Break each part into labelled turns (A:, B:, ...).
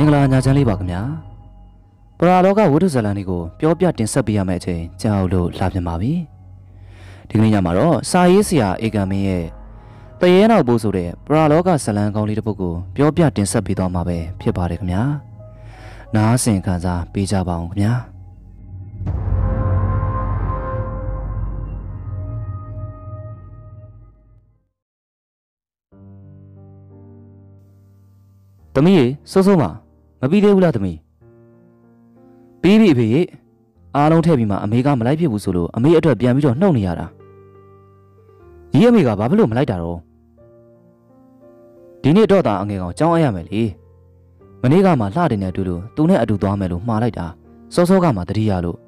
A: င်္ဂလာညချမ်းလေးပါခင်ဗျာပရာလောကဝိထုဇာလန်လေးကိုပြောပြတင်ဆက်ပေးရမယ့်အချိန်ကြာအောင်လို့လာပြန်ပါပြီဒီကနေ့ညမှာတော့စာရေးဆရာအေကံမင်းရဲ့တရေနောက်ပို့ဆိုတဲ့ပရာလောကဇာလန်ကောင်းလေးတစ်ပုဒ်ကိုပြောပြတင်ဆက်ပေးသွားမှာပဲဖြစ်ပါတယ်ခင်ဗျာနားဆင်ခံစားပေးကြပါအောင်ခင်ဗျာသမီးရေစိုးစိုးမ မပြီးသေးဘူးလားသမီးပြီးပြီအဖေရေအားလုံးထည့်ပြီးမှအမေကမလိုက်ဖြစ်ဘူးဆိုလို့အမေအတွက်ပြန်ပြီးတော့နှုတ်နေရတာကြီးအမေကဘာဖြစ်လို့မလိုက်တာတော့ဒီနေ့တော့တာအငယ်ကောင်ကြောင်းအပ်ရမယ်လေမနေ့ကမှလှတယ်နဲ့အတူတူသူနဲ့အတူသွားမယ်လို့မှားလိုက်တာစောစောကမှတတိယလို့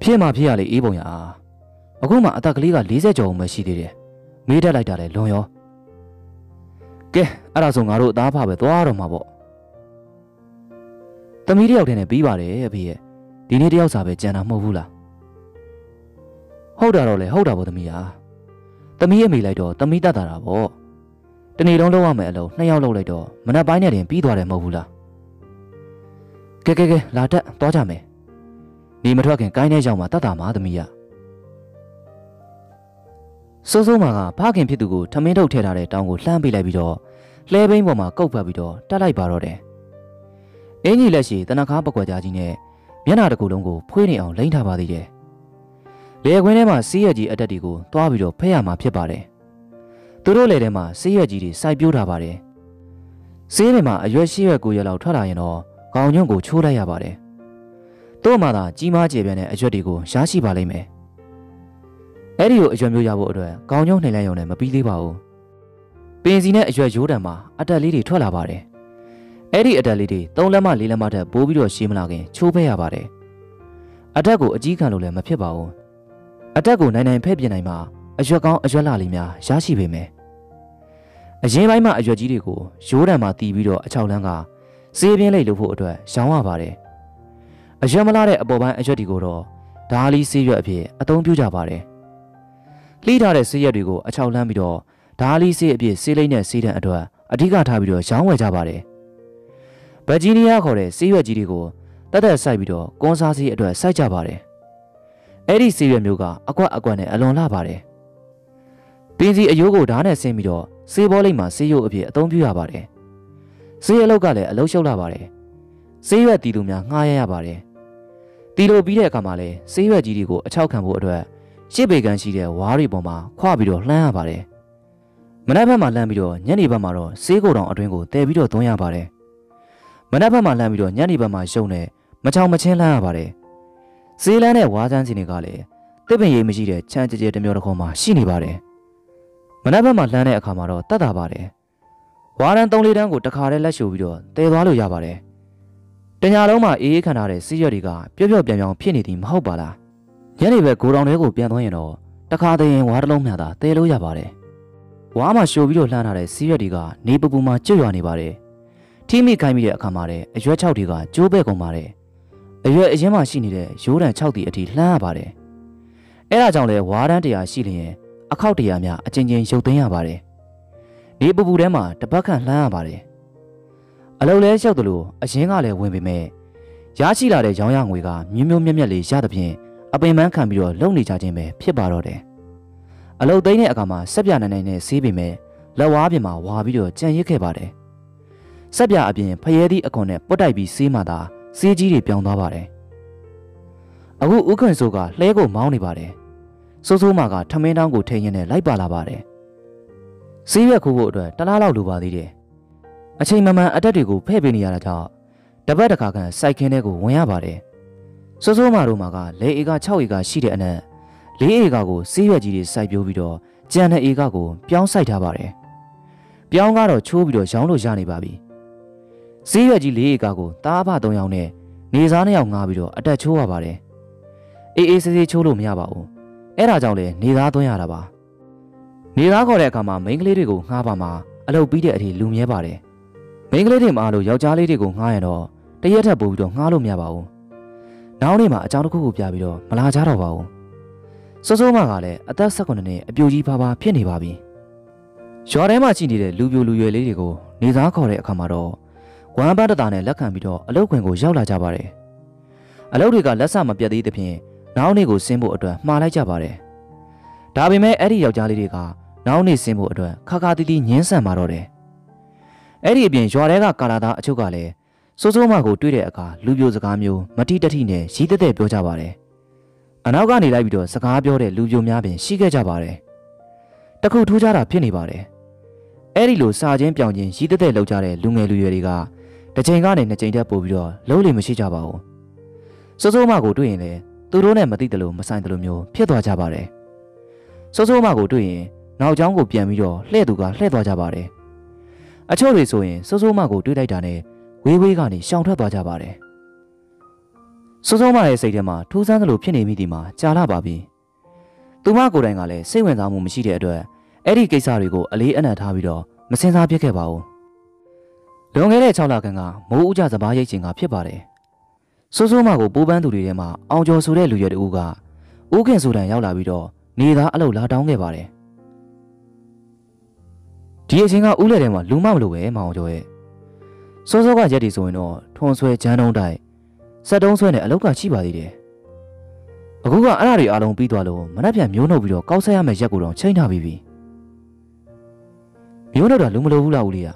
A: ဖြစ်မှဖြစ်ရလေအေးပုံရအခုမှအသက်ကလေးက40ကျော်အောင်ပဲရှိသေးတယ်မေးတတ်လိုက်တာလေလွန်ရော ကဲအဲ့ဒါဆိုငါတို့အသားဖပဲသွားတော့မှာပေါ့သမီးတယောက်တည်းနဲ့ပြီးပါတယ်အဖေရဲ့ဒီနေ့တယောက်စာပဲကြံတာမဟုတ်ဘူးလားဟုတ်တာတော့လေဟုတ်တာပေါ့သမီးဟာသမီးရဲ့မိလိုက်တော့သမီးတတ်တာတာပေါ့တနေ့လုံးလောက်ရမယ်အလုံးနှစ်ယောက်လောက်လိုက်တော့မနက်ပိုင်းနဲ့တင်ပြီးသွားတယ်မဟုတ်ဘူးလားကဲကဲကဲလာတက်သွားကြမယ်နေမထွက်ခင်ကိုင်းထဲရောက်မှတတ်တာမှာသမီးရ စိုးစိုးမာကဖခင်ဖြစ်သူကိုထမင်းထုတ်ထည့်ထားတဲ့တောင်းကိုလှမ်းပေးလိုက်ပြီးတော့လှဲဘိန်းပေါ်မှာကုတ်ဖက်ပြီးတော့တက်လိုက်ပါတော့တယ်။အင်းကြီးလက်ရှိတနခါပကွက်ကြားကြီးနဲ့မျက်နှာတစ်ခုလုံးကိုဖွေးနေအောင်လိမ့်ထားပါသေးတယ်။လေခွင်းထဲမှာစီးရက်ကြီးအတက်တီကိုတွားပြီးတော့ဖက်ရမှာဖြစ်ပါတယ်။သူတို့လေထဲမှာစီးရက်ကြီးတွေစိုက်ပြိုးထားပါတယ်။စီးတွေမှာအရွက်ရှိရွက်ကိုရွက်လောက်ထွက်လာရင်တော့ခေါင်းညွန့်ကိုချိုးလိုက်ရပါတယ်။တို့မှသာကြီးမားကျေပြန့်တဲ့အရွက်တွေကိုရရှိပါလိမ့်မယ်။ အဲ့ဒီကိုအရွက်မျိုးရဖို့အတွက်ခေါင်းညွန့်နှိမ်လိုက်ရုံနဲ့မပြီးသေးပါဘူး။ပင်စီနဲ့အရွက်ရိုးတံမှာအတက်လေးတွေထွက်လာပါတယ်။အဲ့ဒီအတက်လေးတွေ၃လက်မ၄လက်မထက်ပိုးပြီးတော့ရှင်းမလာခင်ချိုးဖဲရပါတယ်။အတက်ကိုအကြီးခံလို့လည်းမဖြစ်ပါဘူး။အတက်ကိုနိုင်နိုင်ဖဲ့ပြင်နိုင်မှာအရွက်ကောင်းအရွက်လာလေးများရရှိပေမယ်။အရင်ပိုင်းမှာအရွက်ကြီးတွေကိုရိုးတံမှာတီးပြီးတော့အချောက်လန်းကစေးပြင်းလိုက်လို့ဖို့အတွက်ရောင်းရပါတယ်။အရွက်မလာတဲ့အပေါ်ပိုင်းအရွက်တွေကိုတော့ဓာလီဆေးရွက်အဖြစ်အသုံးပြုကြပါတယ်။ လှီးထားတဲ့ဆေးရွက်တွေကိုအချောက်လန်းပြီးတော့ဓာလီဆေးအဖြစ်ဆေးလိမ့်တဲ့ဆေးတံအတွက်အဓိကထားပြီးတော့ရောင်းဝယ်ကြပါတယ်။ဗာဂျီးနီးယားခေါ်တဲ့ဆေးရွက်ကြီးတွေကိုတတ်တက်ဆိုင်ပြီးတော့ကွန်စားဆေးအတွက်စိုက်ကြပါတယ်။အဲ့ဒီဆေးရွက်မျိုးကအကွက်အကွက်နဲ့အလွန်လှပါတယ်။ပင်စီအယိုးကိုဓာတ်နဲ့ဆင်းပြီးတော့ဆေးဘောလိမ့်မှာဆေးရုပ်အဖြစ်အသုံးပြုရပါတယ်။ဆေးအလုတ်ကလည်းအလုတ်ရှုပ်လာပါတယ်။ဆေးရွက်တီလူများငှားရရပါတယ်။တီလိုပြီးတဲ့အခါမှာလည်းဆေးရွက်ကြီးတွေကိုအချောက်ခံဖို့အတွက် ရှစ်ပေကန်ရှိတဲ့ဝါးတွေပေါ်မှာခွာပြီးတော့လှမ်းရပါတယ်။မနက်ဘက်မှာလှမ်းပြီးတော့ညနေဘက်မှာတော့ဆေးကိုတောင်အတွင်းကိုတည်ပြီးတော့သွန်းရပါတယ်မနက်ဘက်မှာလှမ်းပြီးတော့ညနေဘက်မှာရှုံနေမချောင်မချင်းလှမ်းရပါတယ်ဈေးလန်းတဲ့ဝါးစန်းစီတွေကလည်းတစ်ပင်ရိပ်မရှိတဲ့ချမ်းကြဲကြဲတမျိုးတစ်ခုမှရှိနေပါတယ်မနက်ဘက်မှာလှမ်းတဲ့အခါမှာတော့တတ်တာပါတယ်ဝါးရန်၃လေးတန်းကိုတခါတည်းလက်ရှုပြီးတော့တည်သွားလို့ရပါတယ်တညာလုံးမှာအေးအေးခန္ဓာတဲ့စီးရွက်တွေကပျော့ပျော့ပြောင်ပြောင်ဖြစ်နေသည်မဟုတ်ပါလား ညနေဘက်ဂိုတောင်တွေကိုပြန်သွားရင်တော့တခါတည်းရင်ဝါးတစ်လုံးမှသာတည်လို့ရပါတယ်ဝါးမှာရှိုးပြီးတော့လှမ်းထားတဲ့စီးရွက်တွေကနေပပူမှာကျွတ်ရွာနေပါတယ်။ထိမိခိုင်းမိတဲ့အခါမှာတဲ့အရွက်၆တွေကကျိုးပဲ့ကုန်ပါတယ်။အရွက်အရင်မှရှိနေတဲ့ရိုးတံ၆တီအထိလှမ်းရပါတယ်။အဲဒါကြောင့်လဲဝါးတန်းတရားရှိလျင်အခောက်တရားများအချင်းချင်းရုပ်သိမ်းရပါတယ်။နေပပူထဲမှာတပတ်ခန့်လှမ်းရပါတယ်။အလုံးလဲလျှောက်တယ်လို့အရင်ကလည်းဝင်ပေမဲ့ရရှိလာတဲ့ရောင်းရငွေကမြမျိုးမြက်မြက်လေးရသဖြင့် အပင်ပန်းခံပြီးတော့လုံနေကြခြင်းပဲဖြစ်ပါတော့တယ်။အလုတ်သိမ်းတဲ့အခါမှာဆက်ပြနိုင်နိုင်နဲ့ဆေးပေမဲ့လက်ဝါးပြင်မှာဝါပြီးတော့ကြံရစ်ခဲ့ပါတယ်။ဆက်ပြအပြင်ဖယဲသည့်အခွန်နဲ့ပုတ်တိုက်ပြီးဆေးမှသာဆေးကြီးတွေပြောင်းသွားပါတယ်။အခုဥခွင်ဆိုကလှဲကိုမောင်းနေပါတယ်။စိုးစိုးမာကထမင်းတောင်းကိုထိန်ရင်နဲ့လိုက်ပါလာပါတယ်။ဆေးရွက်ခိုးဖို့အတွက်တလားလောက်လိုပါသေးတယ်။အချိန်မမှန်အတက်တွေကိုဖဲ့ပေးနေရတာကြောင့်တပတ်တခါခန့်စိုက်ခင်းထဲကိုဝင်ရပါတယ်။ စိုးစိုးမာတို့မှာကလေဧက6ဧကရှိတဲ့အနက်လေးဧကကိုဆေးရွက်ကြီးတွေစိုက်ပျိုးပြီးတော့ကြံတဲ့ဧကကိုပြောင်းစိုက်ထားပါတယ်။ပြောင်းကတော့ချိုးပြီးတော့ရောင်းလို့ရနေပါပြီ။ဆေးရွက်ကြီးလေးဧကကိုတားဖ၃ယောက်နဲ့နေစား၂ယောက်ငားပြီးတော့အတက်ချိုးရပါတယ်။အေးအေးဆေးဆေးချိုးလို့မရပါဘူး။အဲ့ဒါကြောင့်လေနေသားသွင်းရတာပါ။နေသားခေါ်တဲ့အခါမှာမိန်းကလေးတွေကိုငှားပါမှာအလုပ်ပြီးတဲ့အထိလူမြဲပါတယ်။မိန်းကလေးတွေမအားလို့ယောက်ျားလေးတွေကိုငှားရင်တော့တရက်ထပ်ပို့ပြီးတော့ငှားလို့မရပါဘူး။ နောက်နေ့မှာအကြောင်းတစ်ခုခုပြပြီးတော့မလာကြတော့ပါဘူးစိုးစိုးမကလည်းအသက်၁၉နှစ်အပြိုကြီးပါပါဖြစ်နေပါပြီ။ရွာထဲမှာရှိနေတဲ့လူပြိုလူရွယ်လေးတွေကိုနေသားခေါ်တဲ့အခါမှာတော့ဂွမ်းပန်းတတာနဲ့လက်ခံပြီးတော့အလုပ်ခွင်ကိုရောက်လာကြပါတယ်အလုပ်တွေကလက်ဆမပြတ်သေးသဖြင့်နောက်နေ့ကိုဆင်းဖို့အတွက်မှားလိုက်ကြပါတယ်ဒါပေမဲ့အဲ့ဒီယောက်ျားလေးတွေကနောက်နေ့ဆင်းဖို့အတွက်ခါခါတီးတီးညင်းဆန်มาတော့တယ်အဲ့ဒီအပြင်ရွာထဲကကာလာသားအချို့ကလည်း စိုးစိုးမကိုတွေ့တဲ့အခါလူပြိုစကားမျိုးမတိတတိနဲ့ရီးတက်တက်ပြောကြပါတယ်အနောက်ကနေလိုက်ပြီးတော့စကားပြောတဲ့လူပြိုများပင်ရှိခဲ့ကြပါတယ်တခုထူးခြားတာဖြစ်နေပါတယ်အဲ့ဒီလိုစာချင်းပြောင်ချင်းရီးတက်တက်လောက်ကြတဲ့လူငယ်လူရွယ်တွေကတစ်ချိန်ကနေနှစ်ချိန်တက်ပို့ပြီးတော့လုံးလေမရှိကြပါဘူးစိုးစိုးမကိုတွေ့ရင်လည်းသူတို့နဲ့မသိတယ်လို့မဆိုင်တယ်လို့မျိုးဖြစ်သွားကြပါတယ်စိုးစိုးမကိုတွေ့ရင်နောက်ကျောင်းကိုပြန်ပြီးတော့လှည့်သူကလှည့်သွားကြပါတယ်အချို့တွေဆိုရင်စိုးစိုးမကိုတွေ့လိုက်တာနဲ့ ဝေးဝေးကနေရှောင်ထွက်သွားကြပါတယ်စိုးစိုးမရဲ့စိတ်ထဲမှာထူးဆန်းသလိုဖြစ်နေမိဒီမှာကြာလာပါပြီသူမကိုယ်တိုင်ကလည်းစိတ်ဝင်စားမှုမရှိတဲ့အတွက်အဲ့ဒီကိစ္စတွေကိုအလေးအနက်ထားပြီးတော့မစင်စားပြစ်ခဲ့ပါဘူးလွန်ခဲ့တဲ့6လခန့်ကမိုးဦးကြစပားရိတ်ချိန်ကဖြစ်ပါတယ်စိုးစိုးမကိုပိုးပန်းသူတွေထဲမှာအောင်ကျော်ဆိုတဲ့လူရွယ်တူကဦးခင်ဆိုတန်ရောက်လာပြီးတော့နေသားအလုပ်လာတောင်းခဲ့ပါတယ်ဒီအချိန်ကဦးလက်ထဲမှာလူမမလို့ပဲမအောင်ကျော်ရဲ့ စောစောကရက်တီဆိုရင်တော့ထွန်ဆွဲဂျမ်းတုံးတိုက်စက်တုံးဆွဲနဲ့အလောက်ကရှိပါသေးတယ်အခုကအဲ့ဒါတွေအားလုံးပြီးသွားလို့မနှက်ပြန်မျိုးနှုတ်ပြီးတော့ကောက်ဆက်ရမယ့်ရက်ကိုတော့ချိန်ထားပြီးပြီမျိုးနှုတ်တာလူမလိုဘူးလားဦးလေးက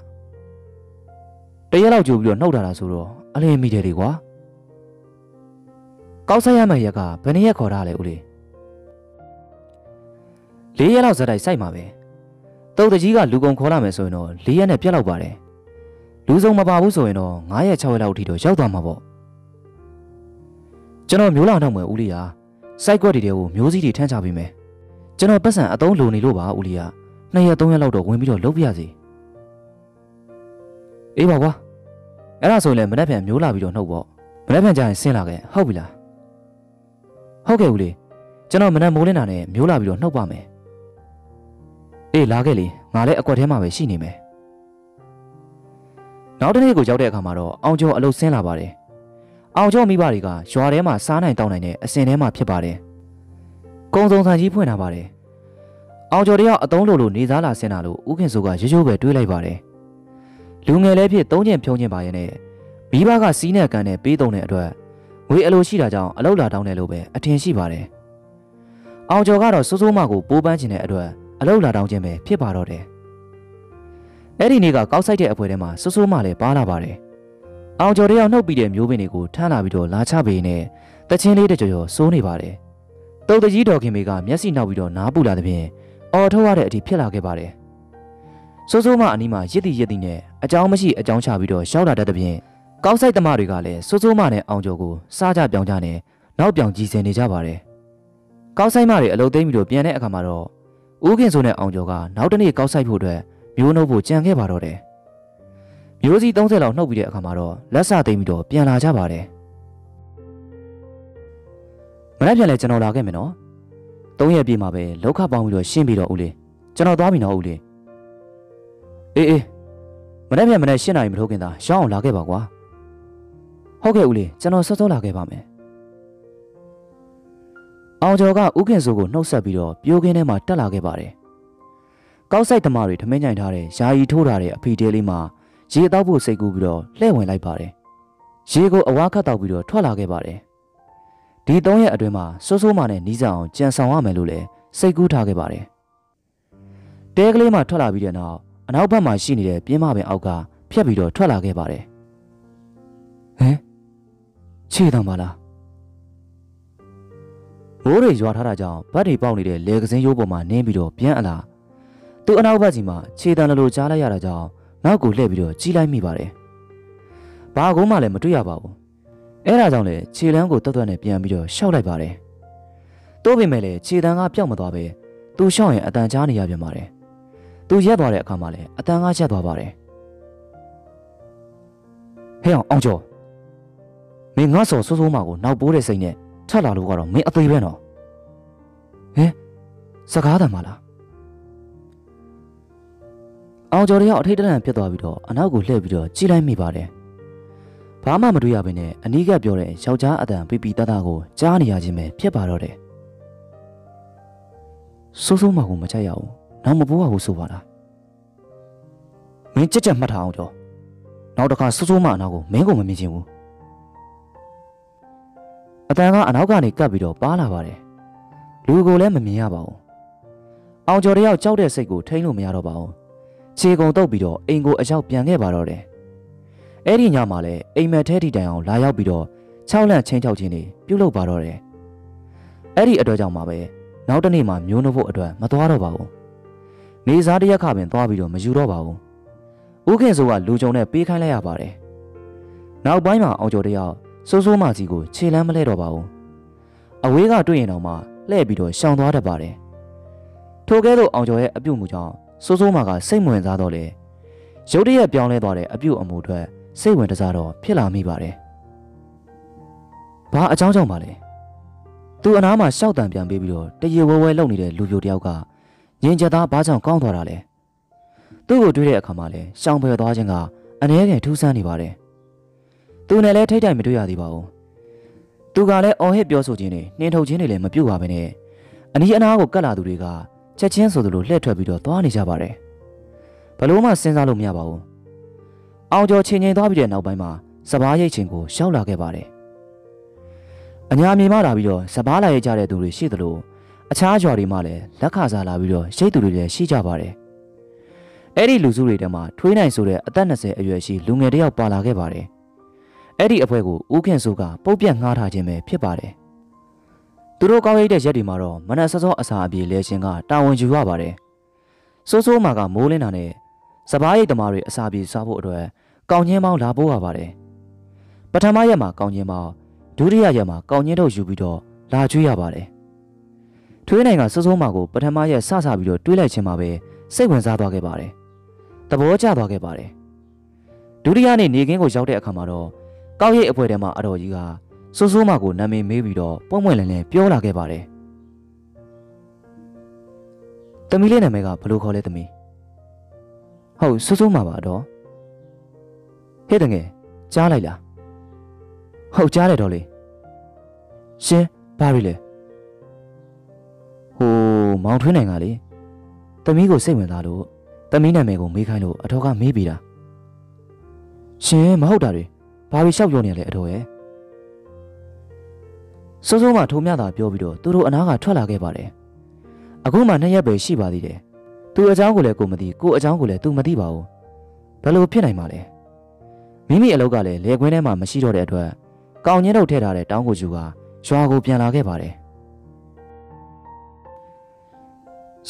A: တရက်လောက်ကြိုပြီးတော့နှုတ်တာလားဆိုတော့အလင်းမိတယ်လေကွာကောက်ဆက်ရမယ့်ရက်ကဘယ်နှစ်ရက်ခေါ်ထားလဲဦးလေးလေးရက်လောက်ဇက်တိုက်စိုက်မှာပဲတုတ်တကြီးကလူကုန်ခေါ်လာမယ်ဆိုရင်တော့၄ရက်နဲ့ပြတ်လောက်ပါတယ် လူစုံမပါဘူးဆိုရင်တော့9ရက်6ရက်လောက်အထိတော့ရောက်သွားမှာပေါ့ကျွန်တော်မျိုးလာတော့မွယ်ဦးလေးဟာစိုက်ကွက်တွေတွေကိုမျိုးစည်းတွေထမ်းချပေးမယ်ကျွန်တော်ပတ်စံအသုံးလိုနေလို့ပါဦးလေးဟာ2ရက်3ရက်လောက်တော့ဝင်ပြီးတော့လုပ်ပြရစီအေးပါကွာအဲ့ဒါဆိုရင်လည်းမနေ့ပြန်မျိုးလာပြီးတော့နှုတ်ပေါ့မနေ့ပြန်ကျရင်ဆင်းလာခဲ့ဟုတ်ပြီလားဟုတ်ကဲ့ဦးလေးကျွန်တော်မနေ့မိုးလင်းတာနဲ့မျိုးလာပြီးတော့နှုတ်ပါမယ်အေးလာခဲ့လေငါလည်းအကွက်ထဲမှာပဲရှိနေမယ် နောက်တစ်နေ့ကိုရောက်တဲ့အခါမှာတော့အောင်ကျော်အလုတ်ဆင်းလာပါတယ်အောင်ကျော်မိဘတွေကရွာထဲမှာစားနိုင်တောင်းနိုင်တဲ့အစင်ထဲမှာဖြစ်ပါတယ်ကုံစုံဆန်ကြီးဖွင့်ထားပါတယ်အောင်ကျော်တယောက်အတုံးလိုလိုနေစားလာဆင်းလာလို့ဥခင်စိုးကရိုးရိုးပဲတွေးလိုက်ပါတယ်လူငယ်လေးဖြစ်သုံးကျင်ဖြုံးကျင်ပါရဲ့နဲ့မိဘကစီးနဲ့ကန်နဲ့ပေးတုံတဲ့အတွက်ငွေအလိုရှိတာကြောင့်အလုတ်လာတောင်းတယ်လို့ပဲအထင်ရှိပါတယ်အောင်ကျော်ကတော့စိုးစိုးမကိုပိုးပန်းကျင်တဲ့အတွက်အလုတ်လာတောင်းခြင်းပဲဖြစ်ပါတော့တယ်။ အဲ့ဒီနေ့ကကောက်ဆိုင်တဲ့အဖွဲထဲမှာစိုးစိုးမလည်းပါလာပါတယ်။အောင်ကျော်တယောက်နှုတ်ပြီးတဲ့မျိုးပင်တွေကိုထမ်းလာပြီးတော့လာချပေးနေတချင်းလေးတကြော်ကြော်စိုးနေပါတယ်။တုတ်တကြီးတော်ခင်မေကမျက်စိနောက်ပြီးတော့နားပူလာတဲ့ဖြင့်အော်ထုတ်ရတဲ့အထိဖြစ်လာခဲ့ပါတယ်။စိုးစိုးမအနီးမှာရစ်တီရစ်တီနဲ့အကြောင်းမရှိအကြောင်းချပြီးတော့ရှောက်လာတတ်တဲ့ဖြင့်ကောက်ဆိုင်သမားတွေကလည်းစိုးစိုးမနဲ့အောင်ကျော်ကိုစားကြပြောင်းကြနဲ့နောက်ပြောင်ကြည်စင်နေကြပါတယ်။ကောက်ဆိုင်မတွေအလုပ်သိမ်းပြီးတော့ပြန်တဲ့အခါမှာတော့ဦးခင်စိုးနဲ့အောင်ကျော်ကနောက်တနေ့ကောက်ဆိုင်ဖို့အတွက် မျိုးနှုတ်ဖို့ကြံခဲ့ပါတော့တယ်။မျိုးစီ30လောက်နှုတ်ပြီးတဲ့အခါမှာတော့လက်စသိမ်းပြီးတော့ပြန်လာကြပါတယ်။မနေ့ပြန်လဲကျွန်တော်လာခဲ့မယ်နော်။၃ရက်ပြည့်မှာပဲလောက်ခပေါင်းပြီးတော့ရှင်းပြီးတော့ဦးလေးကျွန်တော်သွားပြီနော်ဦးလေး။အေးအေးမနေ့ပြန်မနေ့ရှင်းနိုင်မလို့ခင်သာရှောင်းအောင်လာခဲ့ပါကွာ။ဟုတ်ကဲ့ဦးလေးကျွန်တော်စောစောလာခဲ့ပါမယ်။အောင်ကျော်ကဥခင်စိုးကိုနှုတ်ဆက်ပြီးတော့ပြိုးကင်းထဲမှာတက်လာခဲ့ပါတယ်။ ကောက်ဆိုင်သမားတွေထမင်းကြိုင်ထားတဲ့ယာယီထိုးထားတဲ့အဖီတဲလေးမှာရေတောက်ဖို့စိတ်ကူးပြီးတော့လှည့်ဝင်လိုက်ပါတယ်။ရေကိုအဝါခတ်တောက်ပြီးတော့ထွက်လာခဲ့ပါတယ်။ဒီ၃ရက်အတွင်းမှာစိုးစိုးမနဲ့နီးစပ်အောင်ကြံဆောင်ရမယ်လို့လည်းစိတ်ကူးထားခဲ့ပါတယ်။တဲကလေးမှထွက်လာပြီးတဲ့နောက်အနောက်ဘက်မှာရှိနေတဲ့ပြင်းမပင်အောက်ကဖြတ်ပြီးတော့ထွက်လာခဲ့ပါတယ်။ဟမ်ခြေတောင်ပါလားမိုးတွေရွာထားတာကြောင့်ဗတ်တွေပေါက်နေတဲ့လေကစင်းရိုးပေါ်မှာနင်းပြီးတော့ပြန်အလာ သူ့အနောက်ဘက်စီမှာခြေတံလိုလိုကြားလိုက်ရတာကြောင့်နောက်ကိုလှည့်ပြီးတော့ကြီးလိုက်မိပါတယ်။ဘာကုန်းမှလည်းမတွေ့ရပါဘူး။အဲဒါကြောင့်လေခြေလန်းကိုတွတ်တွတ်နဲ့ပြန်ပြီးတော့ရှောက်လိုက်ပါတယ်။တိုးပေမဲ့လည်းခြေတံကပျောက်မသွားပဲသူရှောက်ရင်အတန်ကြားနေရပြန်ပါတယ်။သူရက်သွားတဲ့အခါမှာလည်းအတန်ကရက်သွားပါတယ်။ဟဲ့အောင်အောင်ကျော်မင်းငါ့ဆော်ဆိုးဆိုးမကိုနောက်ပိုးတဲ့စိတ်နဲ့ထပ်လာလို့ကတော့မင်းအသေးပဲနော်ဟင်စကားတမ်းမလား အောင်ကျော်တယောက်အထိတ်တလန့်ဖြစ်သွားပြီးတော့အနောက်ကိုလှည့်ပြီးတော့ကြည့်လိုက်မိပါတယ်ဘာမှမတွေ့ရဘဲနဲ့အနီးကပ်ပြောတဲ့ယောက်ျားအတန်ပီပီတတကိုကြားနေရခြင်းပဲဖြစ်ပါတော့တယ်စိုးစိုးမကိုမချက်ရအောင်နောက်မပိုးရဘူးဆိုပါလားမင်းကြက်ကြက်မှတ်ထားအောင်ကျော်နောက်တစ်ခါစိုးစိုးမအနောက်ကိုမင်းကိုမမြင်ချင်ဘူးအတန်ကအနောက်ကနေကပ်ပြီးတော့ပါလာပါတယ်လူကိုလည်းမမြင်ရပါဘူးအောင်ကျော်တယောက်ကြောက်တဲ့စိတ်ကိုထိန်းလို့မရတော့ပါဘူး ခြေကုံတုပ်ပြီးတော့အိမ်ကိုအရောက်ပြန်ခဲ့ပါတော့တယ်အဲ့ဒီညမှာလည်းအိမ်မက်ထဲထိတိုင်အောင်လာရောက်ပြီးတော့၆လန့်ချင်းချောက်ချင်းတွေပြုတ်လုပါတော့တယ်အဲ့ဒီအတွက်ကြောင့်ပါပဲနောက်တနေ့မှမျိုးနှုတ်ဖို့အတွက်မသွားတော့ပါဘူးနေစားတရက်ခပင်သွားပြီးတော့မယူတော့ပါဘူးဦးခင်စိုးကလူကြုံနဲ့ပေးခိုင်းလိုက်ရပါတယ်နောက်ပိုင်းမှာအောင်ကျော်တယောက်စိုးစိုးမကြီးကိုခြေလမ်းမလဲတော့ပါဘူးအဝေးကတွေ့ရင်တော့မှလှည့်ပြီးတော့ရှောင်သွားတတ်ပါတယ်ထိုကဲ့သို့အောင်ကျော်ရဲ့အပြုတ်မှုကြောင့် စိုးစိုးမကစိတ်ဝင်စားတော့လေရုတ်တရက်ပြောင်းလဲသွားတဲ့အပြုတ်အမူအတွက်စိတ်ဝင်တစားတော့ဖြစ်လာမိပါတယ်ဘာအကြောင်းကြောင့်ပါလဲသူအနားမှာရှောက်တံပြန်ပေးပြီးတော့တရေဝဲဝဲလုံနေတဲ့လူပြိုတယောက်ကရင်ကျက်သားဘာကြောင့်ကောင်းသွားတာလဲသူ့ကိုတွေ့တဲ့အခါမှာလဲရှောင်ပယ်သွားခြင်းကအနည်းငယ်ထူးဆန်းနေပါတယ်သူနဲ့လည်းထိတ်တိုင်မတွေ့ရသေးပါဘူးသူကလည်းအော်ဟစ်ပြောဆိုခြင်းနဲ့နှင်ထုတ်ခြင်းတွေလည်းမပြုတ်ပါပဲနဲ့အနီးအနားကိုကတ်လာသူတွေက ချက်ချင်းဆိုသလိုလှည့်ထွက်ပြီးတော့သွားနေကြပါတယ်ဘလို့မှစဉ်းစားလို့မရပါဘူးအောင်ကျော်ချင်းချင်းသွားပြီးတဲ့နောက်ပိုင်းမှာစပားရိတ်ချင်းကိုရှောက်လာခဲ့ပါတယ်အညာမြေမလာပြီးတော့စပားလာရကြတဲ့သူတွေရှိသလိုအခြားရွာတွေမှလည်းလက်ခစားလာပြီးတော့ရိတ်သူတွေလည်းရှိကြပါတယ်အဲ့ဒီလူစုတွေထဲမှာထွေးနိုင်ဆိုတဲ့အသက်20အရွယ်ရှိလူငယ်တစ်ယောက်ပါလာခဲ့ပါတယ်အဲ့ဒီအဖွဲကိုဦးခင်စိုးကပုတ်ပြတ်ငှားထားခြင်းပဲဖြစ်ပါတယ် သူတို့ကောင်းရိပ်တဲ့ရက်တွေမှာတော့မနက်စောစောအစာအပြေလဲရှင်ကတာဝန်ယူရပါတယ်စိုးစိုးမာကမိုးလင်းတာနဲ့စပားရိတ်သမားတွေအစာပြေစားဖို့အတွက်ကောင်းချင်းပေါင်းလာပို့ရပါတယ်ပထမရက်မှာကောင်းချင်းပေါင်းဒုတိယရက်မှာကောင်းချင်းတို့ယူပြီးတော့လာကျွေးရပါတယ်ထွေးနိုင်ကစိုးစိုးမာကိုပထမရက်စစပြီးတော့တွေးလိုက်ခြင်းမှာပဲစိတ်ဝင်စားသွားခဲ့ပါတယ်သဘောကျသွားခဲ့ပါတယ်ဒုတိယနေ့နေကင်းကိုရောက်တဲ့အခါမှာတော့ကောက်ရိပ်အဖွဲထဲမှာအတော်ကြီးက စိုးစိုးမကိုနာမည်မေးပြီးတော့ပွင့်ပွင့်လင်းလင်းပြောလာခဲ့ပါတယ်။တမီးလေးနာမည်ကဘလို့ခေါ်လဲတမီး။ဟုတ်စိုးစိုးမပါတော့။ဟဲ့တငယ်ကြားလိုက်လား။ဟုတ်ကြားတယ်တော့လေ။ရှင်ဘာရီလဲ။ဟိုမောင်ထွင်းနိုင်ကလေတမီးကိုစိတ်ဝင်စားလို့တမီးနာမည်ကိုမေးခိုင်းလို့အထောက်ကမေးပြီးတာ။ရှင်မဟုတ်တာတွေဘာတွေလျှောက်ပြောနေရလဲအတော်ရဲ့ စိုးစိုးမှထုံမြတာပြောပြီးတော့သူတို့အနားကထွက်လာခဲ့ပါတယ်။အခုမှနှစ်ရက်ပဲရှိပါသေးတယ်။သူအကြောင်းကိုလည်းကိုမသိကိုအကြောင်းကိုလည်းသူမသိပါဘူး။ဘယ်လိုဖြစ်နိုင်မှာလဲ။မိမိအလုပ်ကလည်းလေခွင်းထဲမှာမရှိတော့တဲ့အတွက်ကောင်းညင်းတို့ထည့်ထားတဲ့တောင်းကိုယူကရွာကိုပြန်လာခဲ့ပါတယ်။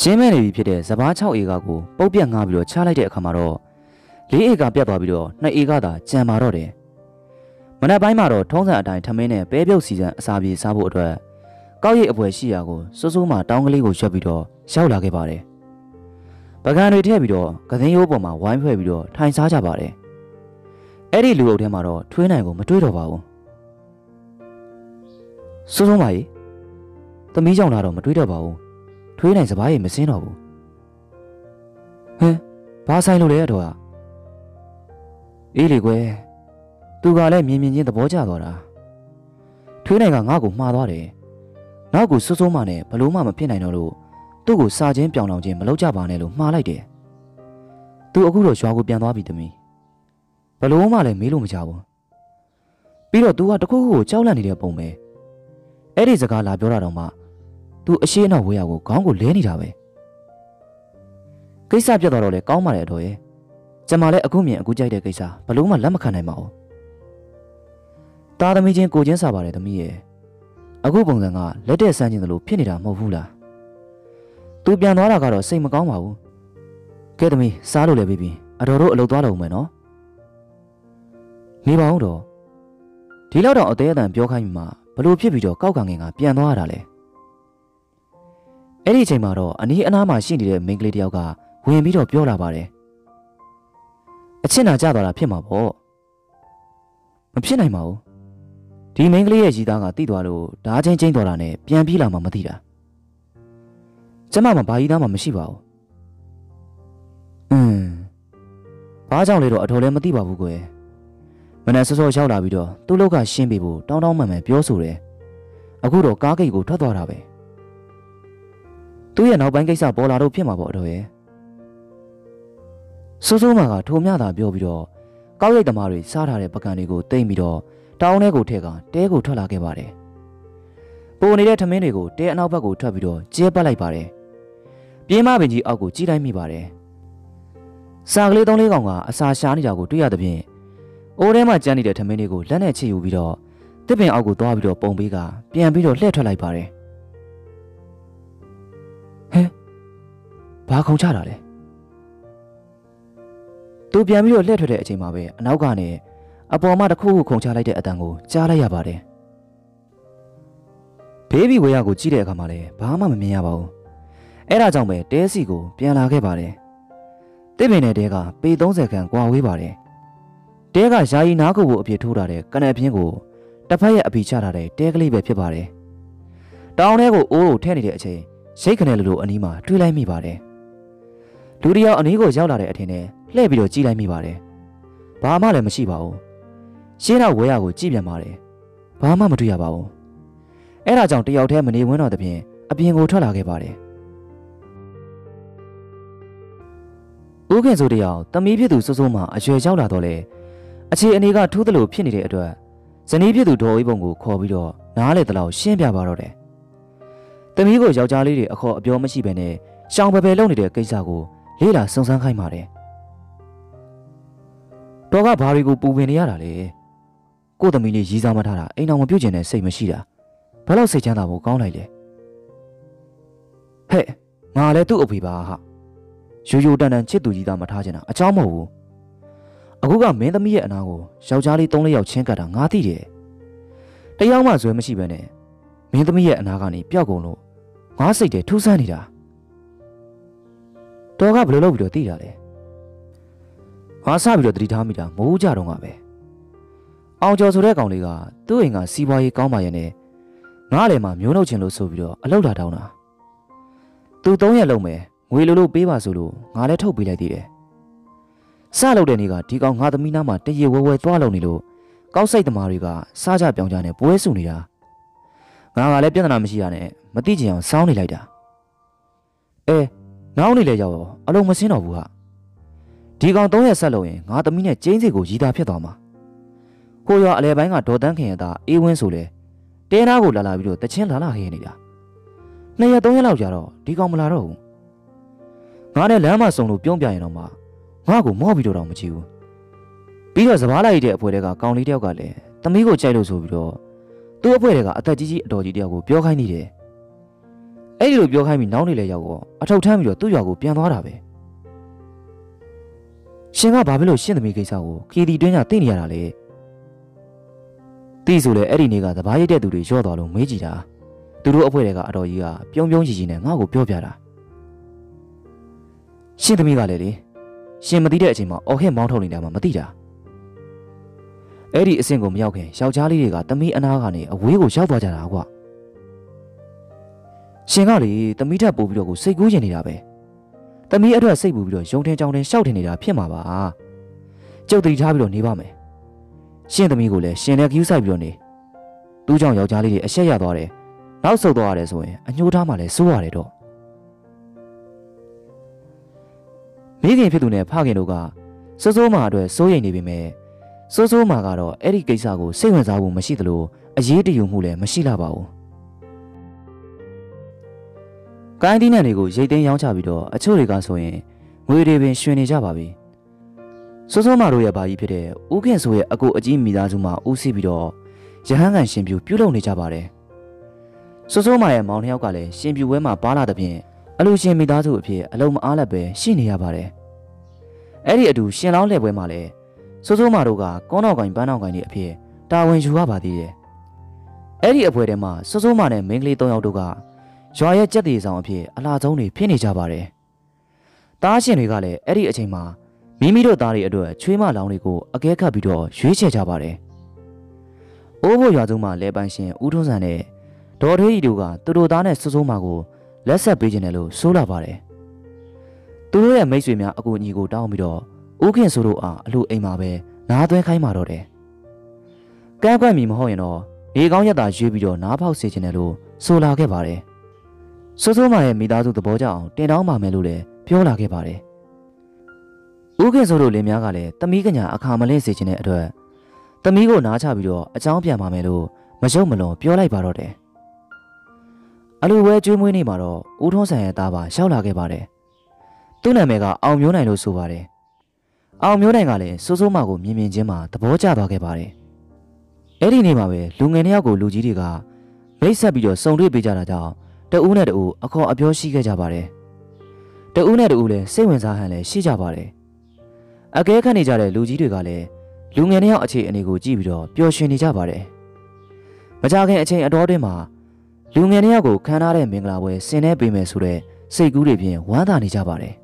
A: ရှင်းမဲ့နေပြီဖြစ်တဲ့စပား6အေကာကိုပုတ်ပြတ်ငှားပြီးတော့ချလိုက်တဲ့အခါမှာတော့၄အေကာပြတ်သွားပြီးတော့2အေကာသာကျန်ပါတော့တယ် မနက်ပိုင်းမှာတော့ထုံးစံအတိုင်းထမင်းနဲ့ပဲပြုတ်စီစံအစာပြေစားဖို့အတွက်ကောက်ရိပ်အပွဲရှိရာကိုစိုးစိုးမှတောင်းကလေးကိုရွက်ပြီးတော့ရောက်လာခဲ့ပါတယ်။ပကံတွေထည့်ပြီးတော့ကသင်းရိုးပေါ်မှာဝိုင်းဖွဲ့ပြီးတော့ထိုင်စားကြပါတယ်။အဲ့ဒီလူအုပ်ထဲမှာတော့ထွေးနိုင်ကိုမတွေ့တော့ပါဘူး။စိုးစိုးမကြီးသမီးကြောင့်လာတော့မတွေ့တော့ပါဘူး။ထွေးနိုင်စပားရိပ်မစင်းတော့ဘူး။ဟမ်ဘာဆိုင်လို့လဲအတော်ကအေးလေကွယ် သူကလည်းမြင်မြင်ချင်းသဘောကျသွားတာထွေးနိုင်ကငါ့ကိုမှားသွားတယ်နောက်ကိုစိုးစိုးမှနဲ့ဘလို့မှမဖြစ်နိုင်တော့လို့သူ့ကိုစာချင်းပြောင်လောင်ချင်းမလုပ်ကြပါနဲ့လို့မှားလိုက်တယ်သူအခုတော့ရွာကိုပြန်သွားပြီသမီးဘလို့မှလည်းမေးလို့မကြဘူးပြီးတော့ तू ကတခုခုကိုကြောက်လန့်နေတဲ့ပုံပဲအဲ့ဒီစကားလာပြောတာတော့မှ तू အရှိအနောက်ဝေးရကိုခေါင်းကိုလဲနေတာပဲကိစ္စပြတ်သွားတော့လေကောင်းပါလေအတော်ရဲ့ကျမလည်းအခုမြင်အခုကြိုက်တဲ့ကိစ္စဘလို့မှလက်မခံနိုင်ပါဘူး သားသမီးချင်းကိုချင်းစားပါတယ်သမီးရဲ့အခုပုံစံကလက်တဲ့ဆန်းကျင်သလိုဖြစ်နေတာမဟုတ်ဘူးလားသူပြန်သွားတာကတော့စိတ်မကောင်းပါဘူးကဲသမီးစားလို့လည်းပြီးပြီအတော်တို့အလုပ်သွားတော့ဦးမယ်နော်နေပါဦးတော့ဒီလောက်တော့အသေးအတန်ပြောခိုင်းမှဘလို့ဖြစ်ပြီးတော့ကောက်ကငင်ကပြန်သွားရတာလေအဲ့ဒီအချိန်မှာတော့အနီးအနားမှာရှိနေတဲ့မိန်းကလေးတယောက်ကဝင်ပြီးတော့ပြောလာပါတယ်အချစ်နာကြသွားတာဖြစ်မှာပေါ့မဖြစ်နိုင်ပါဘူး ဒီမိန်းကလေးရဲ့ရည်သားကတိသွားလို့ဓာချင်းချင်းသွားတာနဲ့ပြန်ပြေးလာမှမသိတာကျမမှဘာရည်သားမှမရှိပါဘူးอืมဘာကြောင့်လဲတော့အတော်လည်းမသိပါဘူးကွယ်မနက်စောစောရောက်လာပြီးတော့သူ့လောက်ကရှင်းပြဖို့တောင်းတောင်းမှန်မှန်ပြောဆိုတယ်အခုတော့ကားဂိတ်ကိုထွက်သွားတာပဲသူ့ရဲ့နောက်ပိုင်းကိစ္စပေါ်လာတော့ဖြစ်မှာပေါ့အတော်ရဲ့စိုးစိုးမာကထိုမြတာပြောပြီးတော့ကောက်ရိတ်သမားတွေစားထားတဲ့ပကံတွေကိုတိမ့်ပြီးတော့ တောင်းထဲကိုထည့်ကတဲကိုထွက်လာခဲ့ပါတယ်။ပိုနေတဲ့ထမင်းတွေကိုတဲအနောက်ဘက်ကိုထွက်ပြီးတော့ကျဲပတ်လိုက်ပါတယ်။ပြင်းမပင်ကြီးအောက်ကိုကြီးတိုင်းမိပါတယ်။စာကလေးသုံးလေးကောင်ကအစာရှားနေတာကိုတွေ့ရသဖြင့်အိုးထဲမှာကျန်နေတဲ့ထမင်းတွေကိုလက်နဲ့ချစ်ယူပြီးတော့တစ်ပင်အောက်ကိုသွားပြီးတော့ပုံပေးကပြန်ပြီးတော့လှည့်ထွက်လိုက်ပါတယ်ဟဲဘာခုံချတာလဲသူပြန်ပြီးတော့လှည့်ထွက်တဲ့အချိန်မှာပဲအနောက်ကနေ အပေါ်မှာတစ်ခုခုခုံချလိုက်တဲ့အတန်ကိုကြားလိုက်ရပါတယ်ဘေဘီဝေယကိုကြည့်တဲ့အခါမှာလည်းဘာမှမမြင်ရပါဘူးအဲ့ဒါကြောင့်ပဲတဲစီကိုပြန်လာခဲ့ပါတယ်တစ်ပင်နဲ့တဲကပေ30ခန့်ကွာဝေးပါတယ်တဲကယာယီနားကုတ်ကိုအပြစ်ထိုးထားတဲ့ကနက်ပြင်းကိုတစ်ဖက်ရဲ့အပီချထားတဲ့တဲကလေးပဲဖြစ်ပါတယ်။တောင်ထဲကိုအိုးကိုထဲနေတဲ့အချိန်ရိတ်ခနဲ့လိုလိုအနီးမှာတွေးလိုက်မိပါတယ်။လူတယောက်အနီးကိုရောက်လာတဲ့အထင်နဲ့လှည့်ပြီးတော့ကြည့်လိုက်မိပါတယ်။ဘာမှလည်းမရှိပါဘူး။ ရှင်းတော့ဝဲရကိုကြည့်ပြန်ပါတယ်။ဘာမှမတွေ့ရပါဘူး။အဲ့ဒါကြောင့်တယောက်တည်းမနေဝန်းတော့တဲ့ပြင်အပြင်ကိုထွက်လာခဲ့ပါတယ်။ဦးခင်ဆိုတယောက်တမီးဖြစ်သူစိုးစိုးမှအရွယ်ရောက်လာတော့လေအခြေအနေကထူးသလိုဖြစ်နေတဲ့အတွက်ဇနီးဖြစ်သူဒေါ်ဝေးပုံကိုခေါ်ပြီးတော့နားလေတလောက်ရှင်းပြပါတော့တယ်။တမီးကိုယောက်ျားလေးတွေအခေါ်အပြောမရှိဘဲနဲ့ရှောင်ပယ်ပယ်လုပ်နေတဲ့ကိစ္စကိုလေးလာစုံစမ်းခိုင်းပါတယ်။တော်ကဘာတွေကိုပူပင်နေရတာလဲ။ ကို့သမီးလေးရီးစားမထားတာအိမ်အောင်မပြုတ်ကျင်တဲ့စိတ်မရှိတာ။ဘယ်လောက်စိတ်ချမ်းသာဖို့ကောင်းလိုက်လဲ။ဟဲ့ငါလည်းသူ့အဖေပါဟာ။ရိုးရိုးတန်တန်ချစ်သူကြီးသားမထားချင်တာအကြောင်းမဟုတ်ဘူး။အခုကမင်းသမီးရဲ့အနာကိုယောက်ျားလေး၃လေးယောက်ချင်းကပ်တာငါသိတယ်။တယောက်မှဇွဲမရှိဘဲနဲ့မင်းသမီးရဲ့အနာကနေပျောက်ကုန်လို့ငါစိတ်ထဲထူးဆန်းနေတာ။တော်ကဘယ်လိုလုပ်ပြီးတော့သိတာလဲ။ငါစပြီးတော့တတိထားမိတာမိုးကြတော့ကပဲ။ အောင်ကျော်ဆိုတဲ့ကောင်လေးကသူ့အိမ်ကစီးပွားရေးကောင်းပါရဲ့နဲ့ငါ့လည်းမှမျိုးနှုတ်ချင်လို့ဆိုပြီးတော့အလောက်လာတောင်းတာ။သူ၃ရက်လုံးမယ်ငွေလိုလိုပေးပါဆိုလို့ငါလည်းထုတ်ပေးလိုက်သေးတယ်။စလုပ်တဲ့နေ့ကဒီကောင်ငါသမီးနားမှာတရေဝဲဝဲသွားလုံနေလို့ကောက်စိတ်သမားတွေကစားကြပြောင်းကြနဲ့ပွဲစုနေတာငါကလည်းပြဿနာမရှိရနဲ့မသိချင်အောင်စောင်းနေလိုက်တာအဲနောက်နေလေရောက်တော့အလုံးမစင်းတော့ဘူးဟာဒီကောင်၃ရက်ဆက်လို့ရင်ငါသမီးနဲ့ကျင်းစီကိုရည်သားဖြစ်သွားမှာ ဟိုရောအလဲပိုင်းကဒေါ်တန်းခင်ရတာအေးဝင်းဆိုလေတဲနာကိုလာလာပြီးတော့တချင်းလာလာဟဲနေတာနှစ်ရက်သုံးရက်လောက်ကြာတော့ဒီကောင်မလာတော့ဘူးငါနဲ့လမ်းမဆုံလို့ပြုံးပြရင်တော့မှငါ့ကိုမော့ပြီးတော့တော့မကြည့်ဘူးပြီးတော့စပားလိုက်တဲ့အဖွဲတွေကကောင်လေးတယောက်ကလည်းသမီးကိုကြိုက်လို့ဆိုပြီးတော့သူ့အဖွဲတွေကအသက်ကြီးကြီးအတော်ကြီးတယောက်ကိုပြောခိုင်းနေတယ်အဲ့ဒီလိုပြောခိုင်းပြီးနောက်နေလဲရောက်တော့အထောက်ထမ်းပြီးတော့သူ့ရွာကိုပြန်သွားတာပဲရှင်ကဘာဖြစ်လို့ရှင်းသမီးကိစ္စကိုခီတီတွင်းကသိနေရတာလဲ တီးဆိုလေအဲ့ဒီနေ့ကသဘာရိတ်တဲ့သူတွေရော့သွားလို့မေးကြည့်တာသူတို့အဖွဲတွေကအတော်ကြီးကပြုံးပြုံးကြီးကြီးနဲ့ငါ့ကိုပြောပြတာရှင်းသမီးကလည်းလေရှင်မသိတဲ့အချိန်မှာအော်ဟစ်မောင်းထုတ်နေတာမှမသိတာအဲ့ဒီအဆင့်ကိုမရောက်ခင်ယောက်ျားလေးတွေကတမီးအနာကနေအဝေးကိုရောက်သွားကြတာကွာရှင်ကလေတမီးထပ်ပို့ပြီးတော့ကိုစိတ်ကူးကျင်နေတာပဲတမီးအတွက်စိတ်ပူပြီးတော့ယုံထင်ကြောင်ထင်ရှောက်ထင်နေတာဖြစ်မှာပါကြုတ်တိထားပြီးတော့နေပါမယ် ရှင်သမီးကိုလည်းရှင်လည်းကြူးဆိုင်ပြီးတော့နေသူ့ကြောင့်ယောက်ျားလေးတွေအဆက်ရသွားတယ်နောက်ဆုတ်သွားရတယ်ဆိုရင်အညှိုးထားမှလည်းစိုးရတယ်တော့မိခင်ဖြစ်သူနဲ့ဖခင်တို့ကစိုးစိုးမာအတွက်စိုးရိမ်နေပေမဲ့စိုးစိုးမာကတော့အဲ့ဒီကိစ္စကိုစိတ်ဝင်စားဖို့မရှိသလိုအရေးတယူမှုလည်းမရှိလာပါဘူး။ကိုင်းတီးနံတွေကိုရိတ်သိမ်းရောင်းချပြီးတော့အချို့တွေကဆိုရင်ငွေတွေပင်ရှင်နေကြပါပြီ။ စိုးစိုးမာတို့ရဲ့ဘာကြီးဖြစ်တဲ့ဦးခင်ဆိုရဲ့အကိုအကြီးမိသားစုမှာဦးစီးပြီးတော့ရဟန်းကန်ရှင်ပြူပြုလုပ်နေကြပါတယ်။စိုးစိုးမာရဲ့မောင်နှစ်ယောက်ကလည်းရှင်ပြူဝဲမှာပါလာတဲ့ဖြင့်အလူရှင်မိသားစုအဖြစ်အလုံးမအားလက်ပဲရှိနေရပါတယ်။အဲ့ဒီအတူရှင်လောင်းလှည့်ပွဲမှာလည်းစိုးစိုးမာတို့ကကောင်းတော်ကိုင်ပန်းတော်ကိုင်တွေအဖြစ်တာဝန်ယူရပါသေးတယ်။အဲ့ဒီအဖွဲထဲမှာစိုးစိုးမာနဲ့မင်းကလေး၃ယောက်တို့ကရွာရဲ့ကြက်တီဆောင်အဖြစ်အလားဆုံးတွေဖြစ်နေကြပါတယ်။တားရှင်တွေကလည်းအဲ့ဒီအချိန်မှာ မိမိတို့သားတွေအတွက်ချွေးမလောင်းတွေကိုအကဲခတ်ပြီးတော့ရွေးချယ်ကြပါတယ်။အိုးဖို့ရွာစုမှာလဲပန်းရှင်ဦးထွန်းဆန်နဲ့ဒေါ်ထေးကြီးတို့ကသူတို့သားနဲ့စိုးစိုးမာကိုလက်ဆက်ပေးခြင်းတယ်လို့ဆိုလာပါတယ်။သူတို့ရဲ့မိတ်ဆွေများအကူအညီကိုတောင်းပြီးတော့ဦးခင်ဆိုတို့အားအလူအိမ်မှာပဲနားသွင်းခိုင်းมาတော့တယ်။ကန်းကွက်မီမဟုတ်ရင်တော့နေကောင်းရက်တာရွေးပြီးတော့နားဖောက်စေခြင်းတယ်လို့ဆိုလာခဲ့ပါတယ်။စိုးစိုးမာရဲ့မိသားစုသဘောကျအောင်တင်တောင်းပါမယ်လို့လည်းပြောလာခဲ့ပါတယ်။ ဦးခင်စိုးတို့လင်များကလည်းတမီးကညာအခါမလင့်စေခြင်းတဲ့အတွက်တမီးကိုနားချပြီးတော့အကြောင်းပြန်ပါမယ်လို့မရုပ်မလွန်ပြောလိုက်ပါတော့တယ်အလူဝဲကျွေးမွေးနေမှာတော့ဦးထွန်းဆန်ရဲ့သားပါရောက်လာခဲ့ပါတယ်သူ့နာမည်ကအောင်မျိုးနိုင်လို့ဆိုပါတယ်အောင်မျိုးနိုင်ကလည်းစိုးစိုးမကိုမြင်မြင်ချင်းမှသဘောကျသွားခဲ့ပါတယ်အဲ့ဒီနေ့မှာပဲလူငယ်နှစ်ယောက်ကိုလူကြီးတွေကမိတ်ဆက်ပြီးတော့စုံတွေ့ပေးကြတာကြောင့်တဦးနဲ့တဦးအခေါ်အပြောရှိခဲ့ကြပါတယ်တဦးနဲ့တဦးလည်းစိတ်ဝင်စားဟန်လည်းရှိကြပါတယ် အကဲခတ်နေကြတဲ့လူကြီးတွေကလည်းလူငယ်နှစ်ယောက်အခြေအနေကိုကြည့်ပြီးတော့ပျော်ရွှင်နေကြပါတယ်မကြခင်အချိန်အတော်တွင်းမှာလူငယ်နှစ်ယောက်ကိုခံထားတဲ့မင်္ဂလာပွဲဆင်နွှဲပေးမယ်ဆိုတဲ့စိတ်ကူးတွေဖြင့်ဝမ်းသာနေကြပါတယ်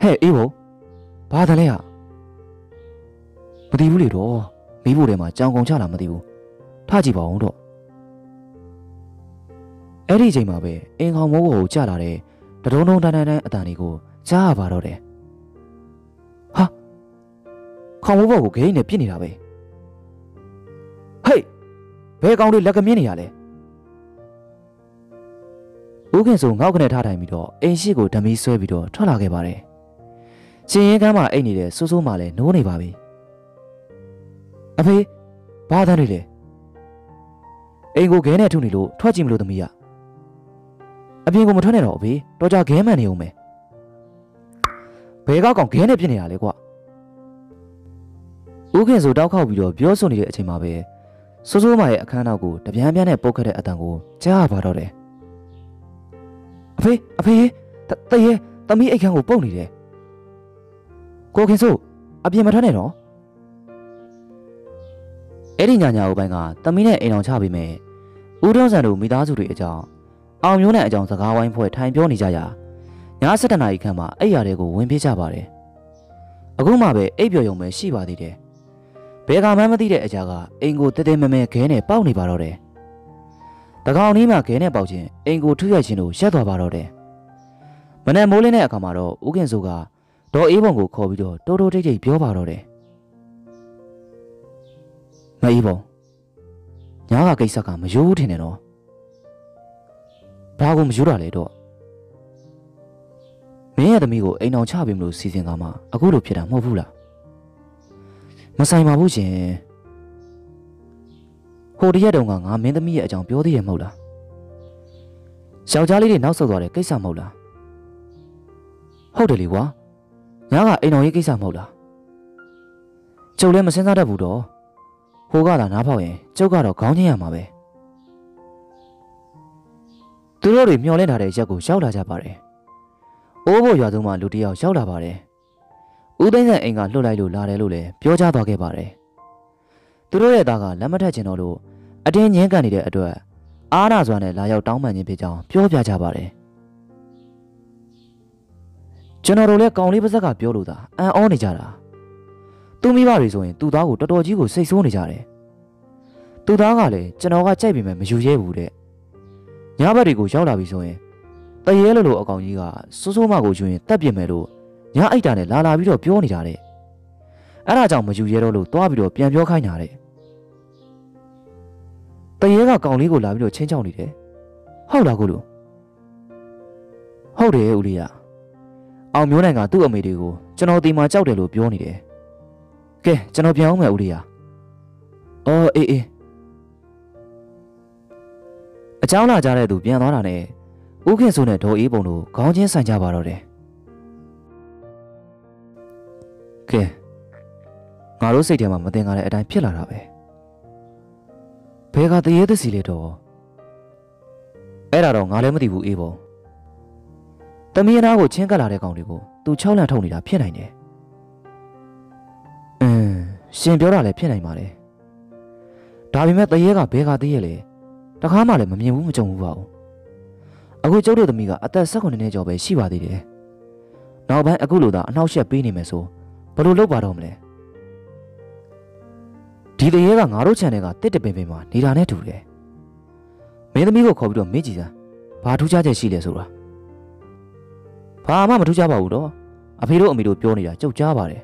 A: ဟဲ့အေးဘဘာတလဲဟာမသိဘူးလေတော့မိဖို့ထဲမှာကြောင်ကုန်ချလာမသိဘူးထကြည့်ပါဦးတော့အဲ့ဒီအချိန်မှာပဲအင်ကောင်မိုးကိုကြာလာတဲ့တဒုံဒုံတန်းတန်းတန်းအတန်လေးကို ကြားရပါတော့တယ်ဟာခေါင်မိုးဘော်ကိုဂိမ်းနဲ့ပြစ်နေတာပဲဟေးဘယ်ကောင်တွေလက်ကမြင်းနေရလဲဦးခင်စုံငေါက်ကနေထားထိုင်ပြီးတော့အိမ်ရှိကိုဓမီဆွဲပြီးတော့ထွက်လာခဲ့ပါတယ်ရှင်ရင်ကမ်းမှာအိတ်နေတဲ့စိုးစိုးမှလည်းနိုးနေပါပြီအဖေဘာတန်းတွေလဲအိမ်ကိုခဲနဲ့ထုနေလို့ထွက်ကြည့်မလို့သမီးကအပြင်ကိုမထွက်နဲ့တော့အဖေတော်ကြခဲမှန်နေအောင်မယ် ဘဲကောက်ကောင်ခဲနဲ့ပြစ်နေတာလေကွာဦးခင်ဆိုတောက်ခောက်ပြီးတော့ပြောဆိုနေတဲ့အချိန်မှာပဲစိုးစိုးမရဲ့အခန်းနောက်ကိုတပြန်းပြန်းနဲ့ပုတ်ခတ်တဲ့အတန်ကိုကြားရပါတော့တယ်အဖေအဖေတရေသမီးအိတ်ခန်းကိုပုတ်နေတယ်ကိုခင်ဆိုအပြင်မထွက်နဲ့တော့အဲ့ဒီညာညာအုပ်ပိုင်းကသမီးနဲ့အိမ်အောင်ချပေးမယ်ဦးထွန်းစံတို့မိသားစုတွေအကြောင်းအောင်မျိုးနဲ့အကြောင်းစကားဝိုင်းဖွဲ့ထိုင်ပြောနေကြရာ ည7နာရီခန့်မှာအိပ်ရာတွေကိုဝင်ပြေးကြပါတယ်အခုမှပဲအိပ်ပျော်ရုံပဲရှိပါသေးတယ်ဘယ်ကမှမသိတဲ့အကြာကအိမ်ကိုတဲတဲမဲမဲခဲနဲ့ပေါက်နေပါတော့တယ်တကောင်နီးမှခဲနဲ့ပေါက်ခြင်းအိမ်ကိုထုရိုက်ခြင်းတို့ရက်သွားပါတော့တယ်မနက်မိုးလင်းတဲ့အခါမှာတော့ဦးခင်စိုးကဒေါ်အေးပုံကိုခေါ်ပြီးတော့တိုးတိုးတိတ်တိတ်ပြောပါတော့တယ်မအေးပုံညာကကိစ္စကမယိုးဘူးထင်တယ်နော်ဘာကိုမယိုးတာလဲတော့ မင်းရဲ့သမီးကိုအိမ်အောင်ချပေးမလို့စီစဉ်ကမှအခုလိုဖြစ်တာမဟုတ်ဘူးလားမဆိုင်ပါဘူးရှင်ဟိုတရက်တုန်းကငါမင်းသမီးရဲ့အကြောင်းပြောသေးရမဟုတ်လားယောက်ျားလေးတွေနောက်ဆုတ်သွားတဲ့ကိစ္စမဟုတ်လားဟုတ်တယ်လေကွာညာကအိမ်တော်ရေးကိစ္စမဟုတ်လားကျုပ်လည်းမစင်စားတတ်ဘူးတော့ဟိုကသာနားဖောက်ရင်ကျုပ်ကတော့ခေါင်းချင်းရမှာပဲသူတို့တွေမျောလင့်ထားတဲ့ရက်ကိုရောက်လာကြပါတယ် အိုးဖို့ရွာသုံးမှလူတယောက်ရောက်လာပါတယ်ဦးသိန်းဆန်အိမ်ကလှုပ်လိုက်လို့လာတယ်လို့လည်းပြောကြားသွားခဲ့ပါတယ်သူတို့ရဲ့သားကလက်မထက်ချင်တော့လို့အတင်းငင်းကန်နေတဲ့အတွက်အားနာစွာနဲ့လာရောက်တောင်းပန်ခြင်းဖြစ်ကြောင်းပြောပြကြပါတယ်ကျွန်တော်တို့လည်းကောင်လေးပါဇက်ကပြောလို့သာအံ့ဩနေကြတာသူမိဘတွေဆိုရင်သူ့သားကိုတော်တော်ကြီးကိုစိတ်ဆိုးနေကြတယ်သူ့သားကလည်းကျွန်တော်ကကြိုက်ပေမဲ့မယူရဲဘူးတဲ့ညဘက်တွေကိုရောက်လာပြီဆိုရင် တရေလို့လို့အကောင်ကြီးကစိုးစိုးမကိုယူရင်တက်ပြစ်မယ်လို့ညအိုက်တာနဲ့လာလာပြီးတော့ပြောနေတာတဲ့အဲ့ဒါကြောင့်မယူရဲတော့လို့တွားပြီးတော့ပြန်ပြောခိုင်းတာတဲ့တရေကကောင်လေးကိုလာပြီးတော့ချင်းချောင်းနေတယ်ဟုတ်လားကိုလူဟုတ်တယ်ဦးလေးရအောင်မျိုးနိုင်ကသူ့အမေတွေကိုကျွန်တော်ဒီမှာကြောက်တယ်လို့ပြောနေတယ်ကဲကျွန်တော်ပြန်အောင်မယ်ဦးလေးရအော်အေးအေးအเจ้าလာကြတဲ့သူပြန်သွားတာနဲ့ ဦးခင်စိုးနဲ့ဒေါ်အေးပုံတို့ခေါင်းချင်းဆိုင်ကြပါတော့တယ်ကဲငါတို့စိတ်ထဲမှာမတင်ကားတဲ့အတိုင်းဖြစ်လာတာပဲဘယ်ကတရေသစီလေတော့အဲ့ဒါတော့ငါလည်းမသိဘူးအေးပုံတမီးနာကိုချင်းကပ်လာတဲ့ကောင်တွေကိုသူ၆လန့်ထုတ်နေတာဖြစ်နိုင်တယ်အင်းရှင်ပြောတာလည်းဖြစ်နိုင်ပါလေဒါပေမဲ့တရေကဘဲကတရေလေတခါမှလည်းမမြင်ဘူးမကြုံဘူးပါဘူး အခုကျုပ်တို့သမီးကအသက်16နှစ်ကျော်ပဲရှိပါသေးတယ်နောက်ပိုင်းအခုလိုသာအနှောက်အယှက်ပေးနေမယ်ဆိုဘယ်လိုလုပ်ပါတော့မလဲဒီတရေကငါတို့ခြံထဲကတစ်တပင်ပင်မှာနေတာနဲ့တူတယ်မင်းသမီးကိုခေါ်ပြီးတော့မေးကြည့်စမ်းဘာထူးခြားချက်ရှိလဲဆိုတာဘာမှမထူးခြားပါဘူးတော့အဖေတို့အမေတို့ပြောနေတာကြုတ်ကြားပါတယ်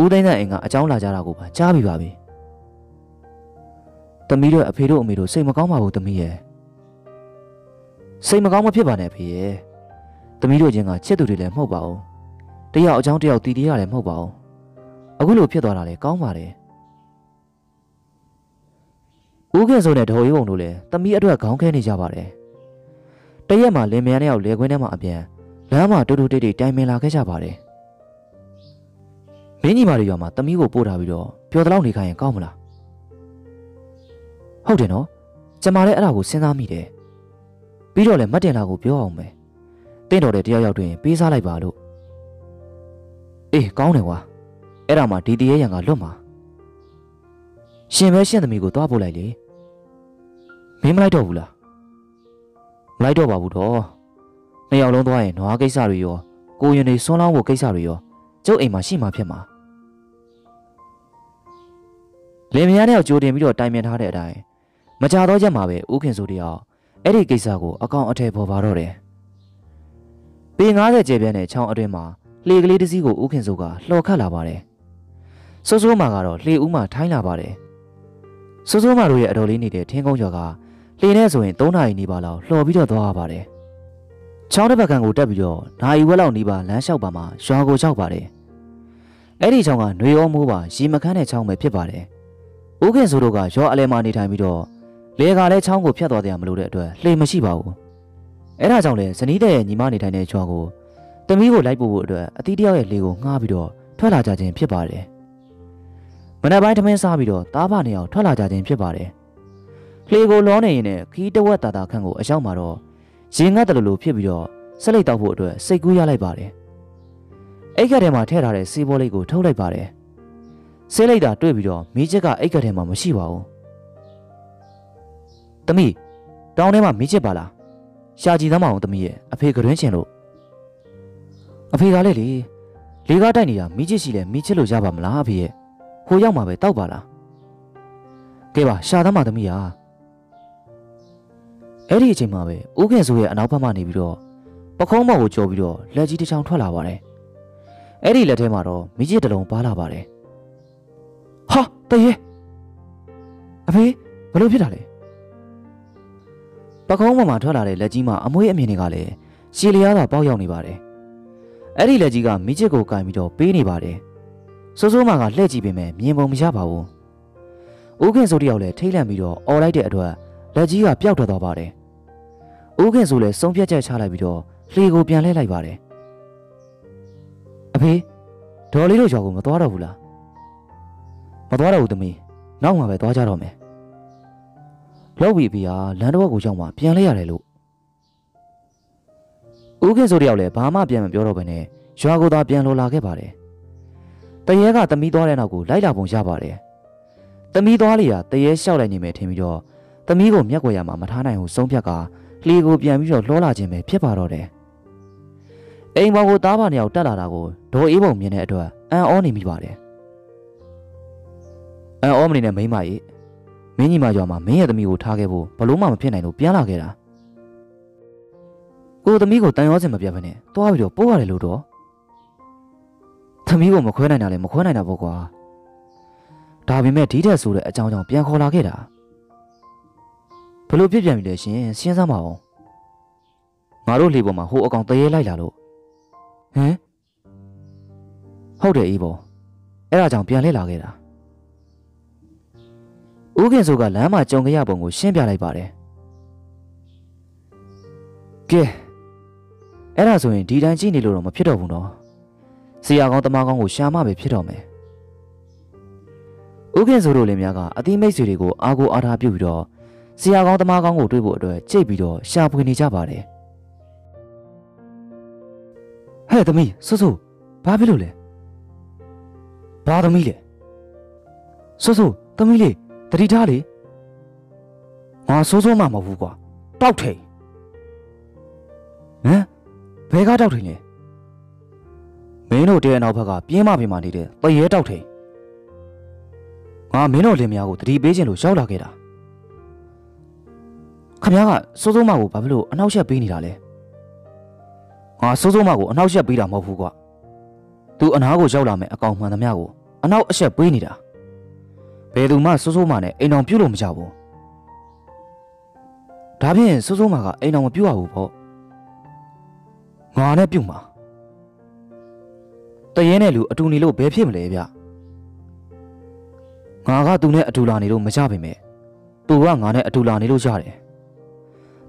A: ဦးသိန်းတဲ့အိမ်ကအကြောင်းလာကြတာကိုပါကြားပြီးပါပြီသမီးတို့အဖေတို့အမေတို့စိတ်မကောင်းပါဘူးသမီးရဲ့ စိတ်မကောင်းမဖြစ်ပါနဲ့ဖေရဲ့သမီးတို့ချင်းကချစ်သူတွေလည်းမဟုတ်ပါဘူးတယောက်အကြောင်းတယောက်တည်တည်ရတယ်မဟုတ်ပါဘူးအခုလိုဖြစ်သွားတာလည်းကောင်းပါတယ်ဦးခင်စိုးနဲ့ဒေါ်ရီုံတို့လည်းသမီးအတွက်ခေါင်းခဲနေကြပါတယ်တရက်မှာလင်မယားနှစ်ယောက်လေခွင်းထဲမှာအပြန်လမ်းမှာတူတူတိတ်တိတ်တိုင်ပင်လာခဲ့ကြပါတယ်မင်းကြီးမာရီရွာမှာသမီးကိုပို့ထားပြီးတော့ပျော်တလောက်နေခိုင်းရင်ကောင်းမလားဟုတ်တယ်နော်ကျမလည်းအဲ့ဒါကိုစဉ်းစားမိတယ် ပြီးတော့လည်းမတ်တင်လာကိုပြောအောင်မယ်တင့်တော်တဲ့တယောက်ယောက်တွင်ပေးစားလိုက်ပါလို့အေးကောင်းတယ်ကွာအဲ့ဒါမှဒီတရေရံကလွတ်မှာရှင်ပဲရှင့်သမီးကိုသွားပို့လိုက်လေမင်းမလိုက်တော့ဘူးလားမလိုက်တော့ပါဘူးတော့နှစ်ယောက်လုံးသွားရင်နွားကိစ္စတွေရောကိုရင်တွေဆွန်းလောင်းဖို့ကိစ္စတွေရောကျုပ်အိမ်မှာရှိမှဖြစ်မှာလင်မယားတယောက်ကြိုတင်ပြီးတော့တိုင်ပင်ထားတဲ့အတိုင်းမကြတော့ချက်မှာပဲဦးခင်စိုးတယောက် အဲ့ဒီကိစ္စကိုအကောင်အထည်ပေါ်ပါတော့တယ်ပေ90ကျယ်ပြန့်တဲ့ချောင်းအတွင်းမှာလှေကလေးတစ်စီးကိုဦးခင်စိုးကလှော်ခတ်လာပါတယ်စိုးစိုးမာကတော့လှေဦးမှာထိုင်းလာပါတယ်စိုးစိုးမာတို့ရဲ့အတော်လေးနေတဲ့ထင်းကုန်းကျော်ကလှေနဲ့ဆိုရင်3နာရီနေပါလောက်လှော်ပြီးတော့သွားရပါတယ်ချောင်းတစ်ဘက်ကန်ကိုတက်ပြီးတော့နိုင်ဝက်လောက်နေပါလမ်းလျှောက်ပါမှာရွာကိုချောက်ပါတယ်အဲ့ဒီချောင်းကຫນွေဩမိုးပါရေမခမ်းတဲ့ချောင်းပဲဖြစ်ပါတယ်ဦးခင်စိုးတို့ကရောအလဲမှာနေထိုင်ပြီးတော့ လေကလည်းချောင်းကိုဖြတ်သွားတယ်မလို့တဲ့အတွက်လှေမရှိပါဘူးအဲဒါကြောင့်လဲဇနီးတဲ့ရဲ့ညီမနေထိုင်တဲ့ချောင်းကိုတမီးကိုလိုက်ပို့ဖို့အတွက်အတီးတယောက်ရဲ့လေကိုငှားပြီးတော့ထွက်လာကြခြင်းဖြစ်ပါတယ်မနက်ပိုင်းထမင်းစားပြီးတော့တားဖနေအောင်ထွက်လာကြခြင်းဖြစ်ပါတယ်လှေကိုလောနေရင်လည်းခီးတဝက်တာတာခန့်ကိုအရောက်မှာတော့ရင်ငတ်တယ်လို့လို့ဖြစ်ပြီးတော့ဆက်လိုက်တောက်ဖို့အတွက်စိတ်ကူးရလိုက်ပါတယ်အိတ်ကထဲမှာထည့်ထားတဲ့စီးဘောလေးကိုထုတ်လိုက်ပါတယ်ဆေးလိုက်တာတွေ့ပြီးတော့မီးချက်ကအိတ်ကထဲမှာမရှိပါဘူး။ တမီးတောင်းထဲမှာမီးချက်ပါလား။ရှာကြည့်သမ်းမအောင်တမီးရဲ့အဖေကရွင်းချင်လို့အဖေကလည်းလေလေကားတိုက်နေတာမီးချက်ရှိလဲမီးချက်လို့ရပါမလားအဖေရဲ့ဟိုရောက်မှာပဲတောက်ပါလား။ကဲပါရှာသမ်းမတမီးဟာအဲ့ဒီအချိန်မှာပဲဦးခင်စိုးရဲ့အနောက်ဘက်မှနေပြီးတော့ပခုံးမော်ကိုကြော်ပြီးတော့လက်ကြီးတစ်ချောင်းထွက်လာပါတယ်။အဲ့ဒီလက်ထဲမှာတော့မီးချက်တစ်လုံးပါလာပါတယ်။ဟာတရေအဖေဘလို့ဖြစ်တာလဲ ပကုံးပေါ်မှာထွက်လာတဲ့လက်ကြီးမှာအမွေးအမြင်တွေကလည်းရှည်လျားတာပေါက်ရောက်နေပါတယ်အဲ့ဒီလက်ကြီးကမိချစ်ကိုကင်ပြီးတော့ပေးနေပါတယ်စိုးစိုးမကလှည့်ကြည့်ပေမဲ့မြင်ပုံမရပါဘူးဦးခင်စိုးတယောက်လည်းထိတ်လန့်ပြီးတော့អော်လိုက်တဲ့အတွက်လက်ကြီးကပျောက်ထွက်သွားပါတယ်ဦးခင်စိုးလည်းစုံပြတ်ချက်ချလိုက်ပြီးတော့လှေကိုပြန်လှည့်လိုက်ပါတယ်အဖေဒေါ်လေးတို့ကြောက်ကိုမသွားတော့ဘူးလားမသွားတော့ဘူးသမီးနောက်မှပဲသွားကြတော့မယ် လောက်ပြီဖေဟာလမ်းတော့ကိုရောက်မှပြန်လဲရတယ်လို့ဦးခင်စိုးတယောက်လည်းဘာမှပြန်မပြောတော့ဘဲနဲ့ရွာကိုသာပြန်လိုလာခဲ့ပါတယ်တရေကသမီးသွားတဲ့နောက်ကိုလိုက်လာပုံရပါတယ်သမီးသွားလျာတရေလျှောက်လိုက်နေမယ်ထင်ပြီးတော့သမီးကိုမျက်ွယ်ရမှာမထားနိုင်ဘူးဆုံးဖြတ်ကလှေကိုပြန်ပြီးတော့လှောလာခြင်းပဲဖြစ်ပါတော့တယ်အိမ်ပေါ်ကိုသားပါနှစ်ယောက်တက်လာတာကိုဒေါ်အေးပုံမြင်တဲ့အတွက်အံ့ဩနေမိပါတယ်အံ့ဩမနေနဲ့မိမကြီး မင်းကြီးမရွာမှာမင်းရဲ့သမီးကိုထားခဲ့ဖို့ဘလို့မှမဖြစ်နိုင်လို့ပြန်လာခဲ့တာကိုသမီးကိုတန်ရောစင်မပြတ်ဘဲနဲ့တွားပြီးတော့ပိုးရတယ်လို့တော့သမီးကိုမခွဲနိုင်တာလည်းမခွဲနိုင်တာပေါ့ကွာဒါပေမဲ့ဒီတက်ဆိုတဲ့အကြောင်းကြောင့်ပြန်ခေါ်လာခဲ့တာဘလို့ပြစ်ပြန်ပြီလဲရှင်စဉ်းစားမအောင်ငါတို့လေပေါ်မှာဟိုအကောင်တရေလိုက်လာလို့ဟမ်ဟုတ်တယ်အေးပေါ့အဲ့ဒါကြောင့်ပြန်လဲလာခဲ့တာ ဦးခင်စိုးကလမ်းမှာကြုံကြရပုံကိုရှင်းပြလိုက်ပါတယ်ကဲအဲ့ဒါဆိုရင်ဒီတိုင်းကြည့်နေလို့တော့မဖြစ်တော့ဘူးနော်ဆရာကောင်းတမကောင်းကိုရှာမပဲဖြစ်တော့မယ်ဦးခင်စိုးတို့လည်းများကအသီးမိတ်ဆွေတွေကိုအားကိုအားထားပြုပြီးတော့ဆရာကောင်းတမကောင်းကိုတွေ့ဖို့အတွက်ကြိတ်ပြီးတော့ရှာဖွေနေကြပါတယ်ဟဲ့သမီးစိုးစိုးဘာဖြစ်လို့လဲဘာသမီးလဲစိုးစိုးသမီးလေး တတိထားလေငါစိုးစိုးမှမဟုတ်ဘူးကွာတောက်ထိန်ဟမ်ဘဲကားတောက်ထိန်လဲမင်းတို့တဲအနောက်ဘက်ကပြင်းမပြင်းမနေတဲ့တရေတောက်ထိန်ငါမင်းတို့လင်မယားကိုတတိပေးခြင်းလို့ရောက်လာခဲ့တာခမ ्या ကစိုးစိုးမကိုဘာဖြစ်လို့အနောက်ရှက်ပေးနေတာလဲငါစိုးစိုးမကိုအနောက်ရှက်ပေးတာမဟုတ်ဘူးကွာသူအနာကိုရောက်လာမယ်အကောင်မှန်သမျှကိုအနောက်အရှက်ပေးနေတာ ဘယ်သူမှစိုးစိုးမနဲ့အိမ်အောင်ပြုတ်လို့မကြဘူးဒါဖြင့်စိုးစိုးမကအိမ်အောင်မပြုတ်ရဘူးပေါ့ငါနဲ့ပြုတ်မှာတရင်နဲ့လူအတူနေလို့ဘယ်ဖြစ်မလဲဗျငါကသူနဲ့အတူလာနေလို့မကြပါနဲ့သူကငါနဲ့အတူလာနေလို့ရတယ်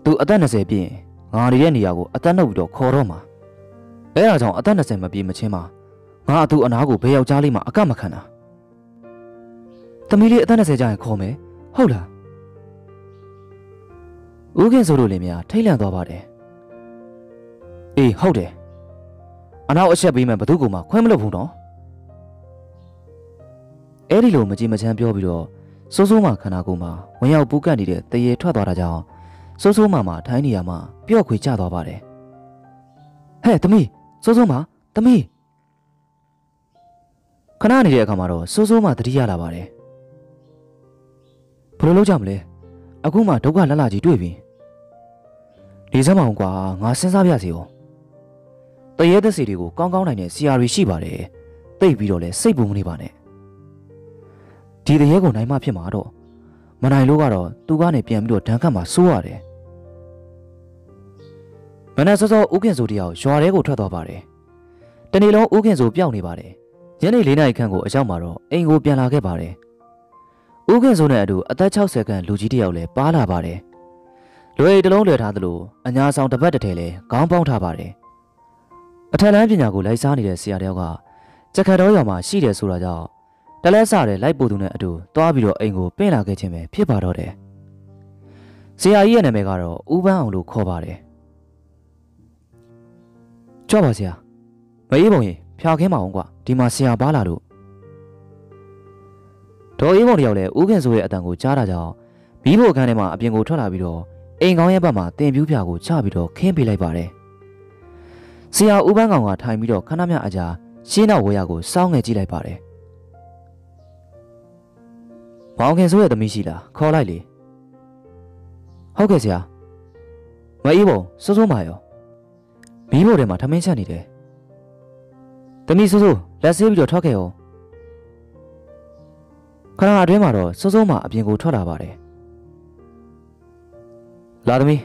A: သူအသက်20ပြည့်ရင်ငါနေတဲ့နေရာကိုအသက်နှုတ်ပြီးတော့ခေါ်တော့မှာအဲဒါကြောင့်အသက်20မပြည့်မချင်းမှာငါအတူအနာကိုဘယ်ယောက်ျားလေးမှအကတ်မခံတာ သမီးလေးအသက်20ကျရင်ခေါ်မယ်ဟုတ်လားဦးခင်ဆိုလို့လည်းများထိတ်လန့်သွားပါတယ်အေးဟုတ်တယ်အနောက်အချက်ပေးမယ်ဘသူကမှခွင့်မလုပ်ဘူးနော်အဲ့ဒီလိုမကြည်မချမ်းပြောပြီးတော့စိုးစိုးမှခန္ဓာကိုယ်မှာဝင်ရောက်ပူးကန့်နေတဲ့တရေထွက်သွားတာကြောင့်စိုးစိုးမှမှထိုင်းနေရမှာပျော့ခွေကျသွားပါတယ်ဟဲ့သမီးစိုးစိုးမှသမီးခဏနေတဲ့အခါမှာတော့စိုးစိုးမှတတိရလာပါတယ် ဘယ်လိုလုပ်ကြမလဲအခုမှဒုက္ခလလကြီးတွေ့ပြီနေစမ်းမအောင်ကွာငါစဉ်းစားပြစီရောတရေသက်စီတွေကိုကောင်းကောင်းနိုင်တဲ့ဆရာတွေရှိပါတယ်တိတ်ပြီးတော့လဲစိတ်ပူမနေပါနဲ့ဒီတရေကိုနိုင်မှဖြစ်မှာတော့မနိုင်လို့ကတော့သူကနေပြန်ပြီးတော့ဒဏ်ခတ်မှာစိုးရတယ်မနက်စောစောဦးခင်စိုးတယောက်ရွာထဲကိုထွက်သွားပါတယ်တနေ့လုံးဦးခင်စိုးပျောက်နေပါတယ်ညနေ၄နာရီခန့်ကိုအရောက်မှာတော့အိမ်ကိုပြန်လာခဲ့ပါတယ် ဦးခင်စိုးနဲ့အတူအသက်60ခန့်လူကြီးတယောက်လည်းပါလာပါတယ်လွယ်တလုံးလွယ်ထားသလိုအညာဆောင်တစ်ပတ်တစ်ထည်လည်းခေါင်းပေါင်းထားပါတယ်အထက်လန်းပညာကိုလိုက်စားနေတဲ့ဆရာတယောက်ကကြက်ခတ်တော်ရွာမှာရှိတယ်ဆိုတာကြောင့်တလဲဆတဲ့လိုက်ပို့သူနဲ့အတူသွားပြီးတော့အိမ်ကိုပင့်လာခဲ့ခြင်းပဲဖြစ်ပါတော့တယ်ဆရာကြီးရဲ့နာမည်ကတော့ဦးပန်းအောင်လို့ခေါ်ပါတယ်ကြွပါဆရာမအေးပုံရင်ဖျာခင်းမအောင်ကွာဒီမှာဆရာပါလာလို့ ဒေါ်အေးပုံတယောက်လည်းဦးခင်ဆိုရဲ့အတန်ကိုကြားတာကြောင့်ဘီးဖို့အခန်းထဲမှာအပြင်ကိုထွက်လာပြီးတော့အိမ်ကောင်းရဲ့ဘက်မှာတင်ပြူးပြာကိုချပြီးတော့ခင်းပေးလိုက်ပါတယ်ဆရာဦးပန်းကောင်ကထိုင်ပြီးတော့ခဏမြအကြာရှင်းနောက်ဝဲရကိုစောင်းငယ်ကြည့်လိုက်ပါတယ်မောင်ခင်ဆိုရဲ့သမီးရှိလားခေါ်လိုက်လေဟုတ်ကဲ့ဆရာမအေးပုံစိုးစိုးမရောမီးဖို့ထဲမှာထမင်းချက်နေတယ်သမီးစိုးစိုးလက်ဆေးပြီးတော့ထွက်ခဲ့အောင် ခဏအတွင်းမှာတော့စိုးစိုးမအပြင်ကိုထွက်လာပါတယ်လာသမီး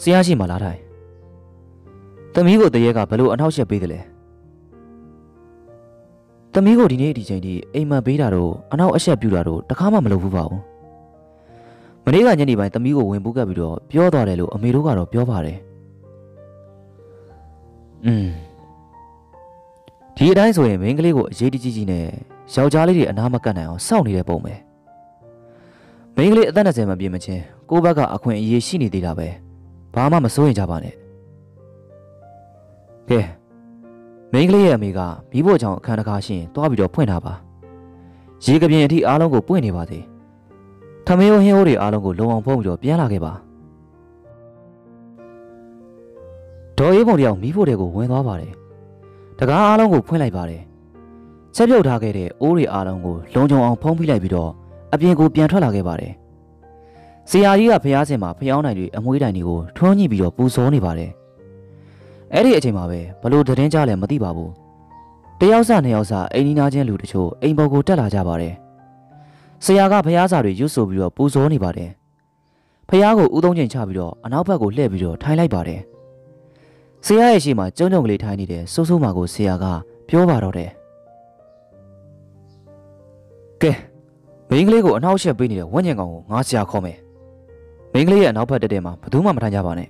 A: ဆရာရှိမှလာထိုင်သမီးကိုတရေကဘလို့အနောက်ရှက်ပေးတယ်လဲသမီးကိုဒီနေ့ဒီချိန်ထိအိမ်မက်ပေးတာတော့အနောက်အရှက်ပြူတာတော့တခါမှမလုပ်ဘူးပါဘူးမနေ့ကညနေပိုင်းသမီးကိုဝင်ပူးကပ်ပြီးတော့ပြောသွားတယ်လို့အမေတို့ကတော့ပြောပါတယ်อืม ဒီအတိုင်းဆိုရင်မိန်းကလေးကိုအရေးတကြီးကြီးနဲ့ယောက်ျားလေးတွေအနာမကတ်နိုင်အောင်စောင့်နေတဲ့ပုံပဲမိန်းကလေးအသက်20မပြည့်မချင်းကိုယ့်ဘက်ကအခွင့်အရေးရှိနေသေးတာပဲဘာမှမစိုးရင်ကြပါနဲ့ကဲမိန်းကလေးရဲ့အမေကမိဖို့ကြောင့်အခန်းတကားရှင်တွားပြီးတော့ဖွင့်တာပါရေကပြင်းအထိအားလုံးကိုပွင့်နေပါသေးထမင်းဟင်းဟိုးတွေအားလုံးကိုလုံအောင်ဖုံးပြီးတော့ပြန်လာခဲ့ပါဒေါ်အေးပုံတယောက်မိဖို့တွေကိုဝင်သွားပါတယ် တကားအားလုံးကိုဖွင့်လိုက်ပါတယ်ချက်ပြုတ်ထားခဲ့တဲ့အိုးတွေအားလုံးကိုလုံခြုံအောင်ဖုံးပြလိုက်ပြီးတော့အပြင်ကိုပြန်ထွက်လာခဲ့ပါတယ်ဆရာကြီးကဖျားစင်မှာဖျောင်းနိုင်တွေအမွှေးတိုင်တွေကိုထွန်းညှိပြီးတော့ပူဇော်နေပါတယ်အဲ့ဒီအချိန်မှာပဲဘလို့သတင်းကြလဲမသိပါဘူးတယောက်စနှစ်ယောက်စအိမ်နီးနားချင်းလူတချို့အိမ်ပေါ်ကိုတက်လာကြပါတယ်ဆရာကဖျားစာတွေရွတ်ဆိုပြီးတော့ပူဇော်နေပါတယ်ဖျားကိုဥသုံးချိန်ချပြီးတော့အနောက်ဘက်ကိုလှည့်ပြီးတော့ထိုင်လိုက်ပါတယ် ဆရာရဲ့ရှေ့မှာကျုံကျုံကလေးထိုင်နေတဲ့စိုးစိုးမာကိုဆရာကပြောပါတော့တယ်ကဲမိန်းကလေးကိုအနှောက်အယှက်ပေးနေတဲ့ဝန်းကျင်ကောင်ကိုငါဆရာခေါ်မယ်မိန်းကလေးရဲ့အနောက်ဘက်တက်တဲ့မှာဘယ်သူမှမထိုင်ကြပါနဲ့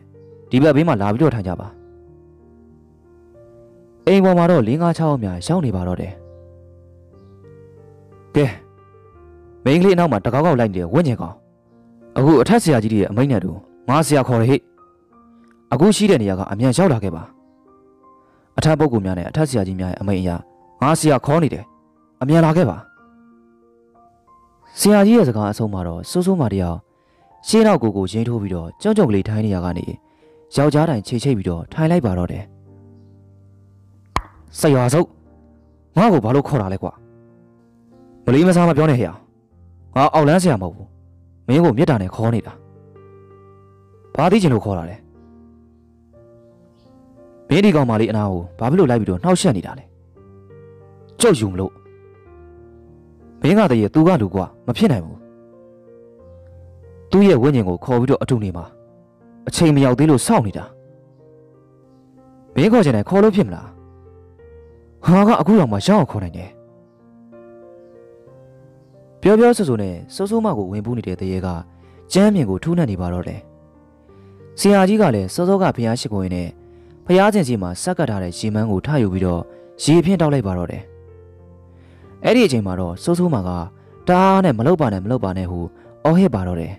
A: ဒီဘက်ဘေးမှာလာပြီးတော့ထိုင်ကြပါအိမ်ပေါ်မှာတော့၄၅6အများရောက်နေပါတော့တယ်ကဲမိန်းကလေးအနောက်မှာတကောက်ကောက်လိုက်နေတဲ့ဝန်းကျင်ကောင်အခုအထက်ဆရာကြီးရဲ့အမိန့်နဲ့တူငါဆရာခေါ်ရဟိ အခုရှိတဲ့နေရာကအမြန်ရောက်လာခဲ့ပါအထက်ပုဂ္ဂိုလ်များနဲ့အထက်ဆရာကြီးများရဲ့အမိန့်အရငါဆရာခေါ်နေတယ်အမြန်လာခဲ့ပါဆရာကြီးရဲ့စကားအဆုံးမှာတော့စိုးစိုးမတယောက်ရှင်းတော့ကိုကိုရင်းထိုးပြီးတော့ကြောင်ကြောင်ကလေးထိုင်းနေရကနေယောက်ျားတိုင်ခြေချိတ်ပြီးတော့ထိုင်လိုက်ပါတော့တယ်ဆရာစုပ်ငါ့ကိုဘာလို့ခေါ်တာလဲကွာမလေးမစားမပြောနဲ့ဟဲ့ငါအောက်လန်းဆရာမဟုတ်ဘူးမင်းကိုမြတ်တာနဲ့ခေါ်နေတာဘာသိချင်လို့ခေါ်တာလဲ မင်းဒီကောင်မလေးအနာကိုဘာဖြစ်လို့လိုက်ပြီးတော့နှောက်ရှက်နေတာလဲကြုတ်ယူမလို့မင်းကတည်းကသူကလူကွာမဖြစ်နိုင်ဘူးသူ့ရဲ့ဝိညာဉ်ကိုခေါ်ပြီးတော့အထုနေမှာအချိန်မရောက်သေးလို့စောင့်နေတာမင်းခေါ်ချင်တယ်ခေါ်လို့ဖြစ်မလားဟာကအခုတော့မှရှောင်းအောင်ခေါ်နိုင်တယ်ပြောပြောဆိုဆိုနဲ့စိုးစိုးမကိုဝင်ပူးနေတဲ့တရေကကျမ်းမြင်ကိုထူးနှံ့နေပါတော့တယ်ဆရာကြီးကလည်းစောစောကဖျားရှိခိုးရင်းနဲ့ ဖျားကျင်စီမှာစက်ကတ်ထားတဲ့ရေမန်းကိုထယူပြီးတော့ရေဖြင့်တောက်လိုက်ပါတော့တယ်အဲ့ဒီအချိန်မှာတော့စိုးစိုးမကတားနဲ့မလုတ်ပါနဲ့မလုတ်ပါနဲ့ဟုအော်ဟစ်ပါတော့တယ်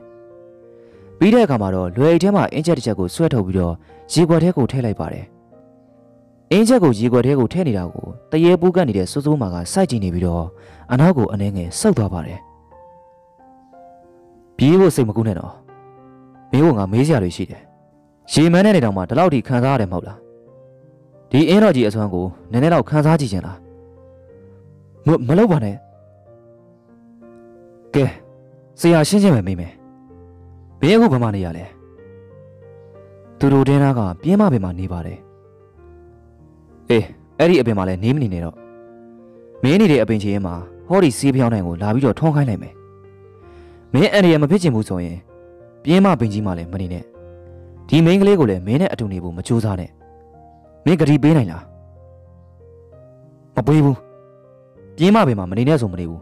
A: ပြီးတဲ့အခါမှာတော့လွယ်အိတ်ထဲမှာအင်းချက်တစ်ချက်ကိုဆွဲထုတ်ပြီးတော့ရေခွက်ထဲကိုထည့်လိုက်ပါတယ်အင်းချက်ကိုရေခွက်ထဲကိုထည့်နေတာကိုတရေပူးကပ်နေတဲ့စိုးစိုးမကစိုက်ကြည့်နေပြီးတော့အနောက်ကိုအနှဲငယ်ဆုတ်သွားပါတယ်ပြေးဖို့စိတ်မကူးနဲ့တော့မင်းကငါမေးစရာတွေရှိတယ် ရေမန်းတဲ့နေတောင်မှဒီလောက်ထိခံစားရတယ်မဟုတ်လားဒီအင်းတော်ကြီးအစွမ်းကိုနည်းနည်းတော့ခံစားကြည့်ချင်လားမမလုပ်ပါနဲ့ကဲဆရာရှင်းချင်းပဲမေးမယ်ဘယ်အခုဘမနေရလဲသူတို့တင်းသားကပြင်းမပင်မှာနေပါတယ်အေးအဲ့ဒီအပင်မှာလည်းနေမနေနဲ့တော့မင်းနေတဲ့အပင်ချင်မှာဟောဒီစီးပြောင်းနိုင်ကိုလာပြီးတော့ထုံးခိုင်းလိုက်မယ်မင်းအန်ရီရမဖြစ်ချင်ဘူးဆိုရင်ပြင်းမပင်ကြီးမှလည်းမနေနဲ့ ဒီမိန်းကလေးကိုလည်းမင်းနဲ့အတူနေဖို့မကြိုးစားနဲ့မင်းဂရီပေးနိုင်လားမပေးဘူးပြင်းမပင်မှာမနေနဲ့ဆိုမနေဘူး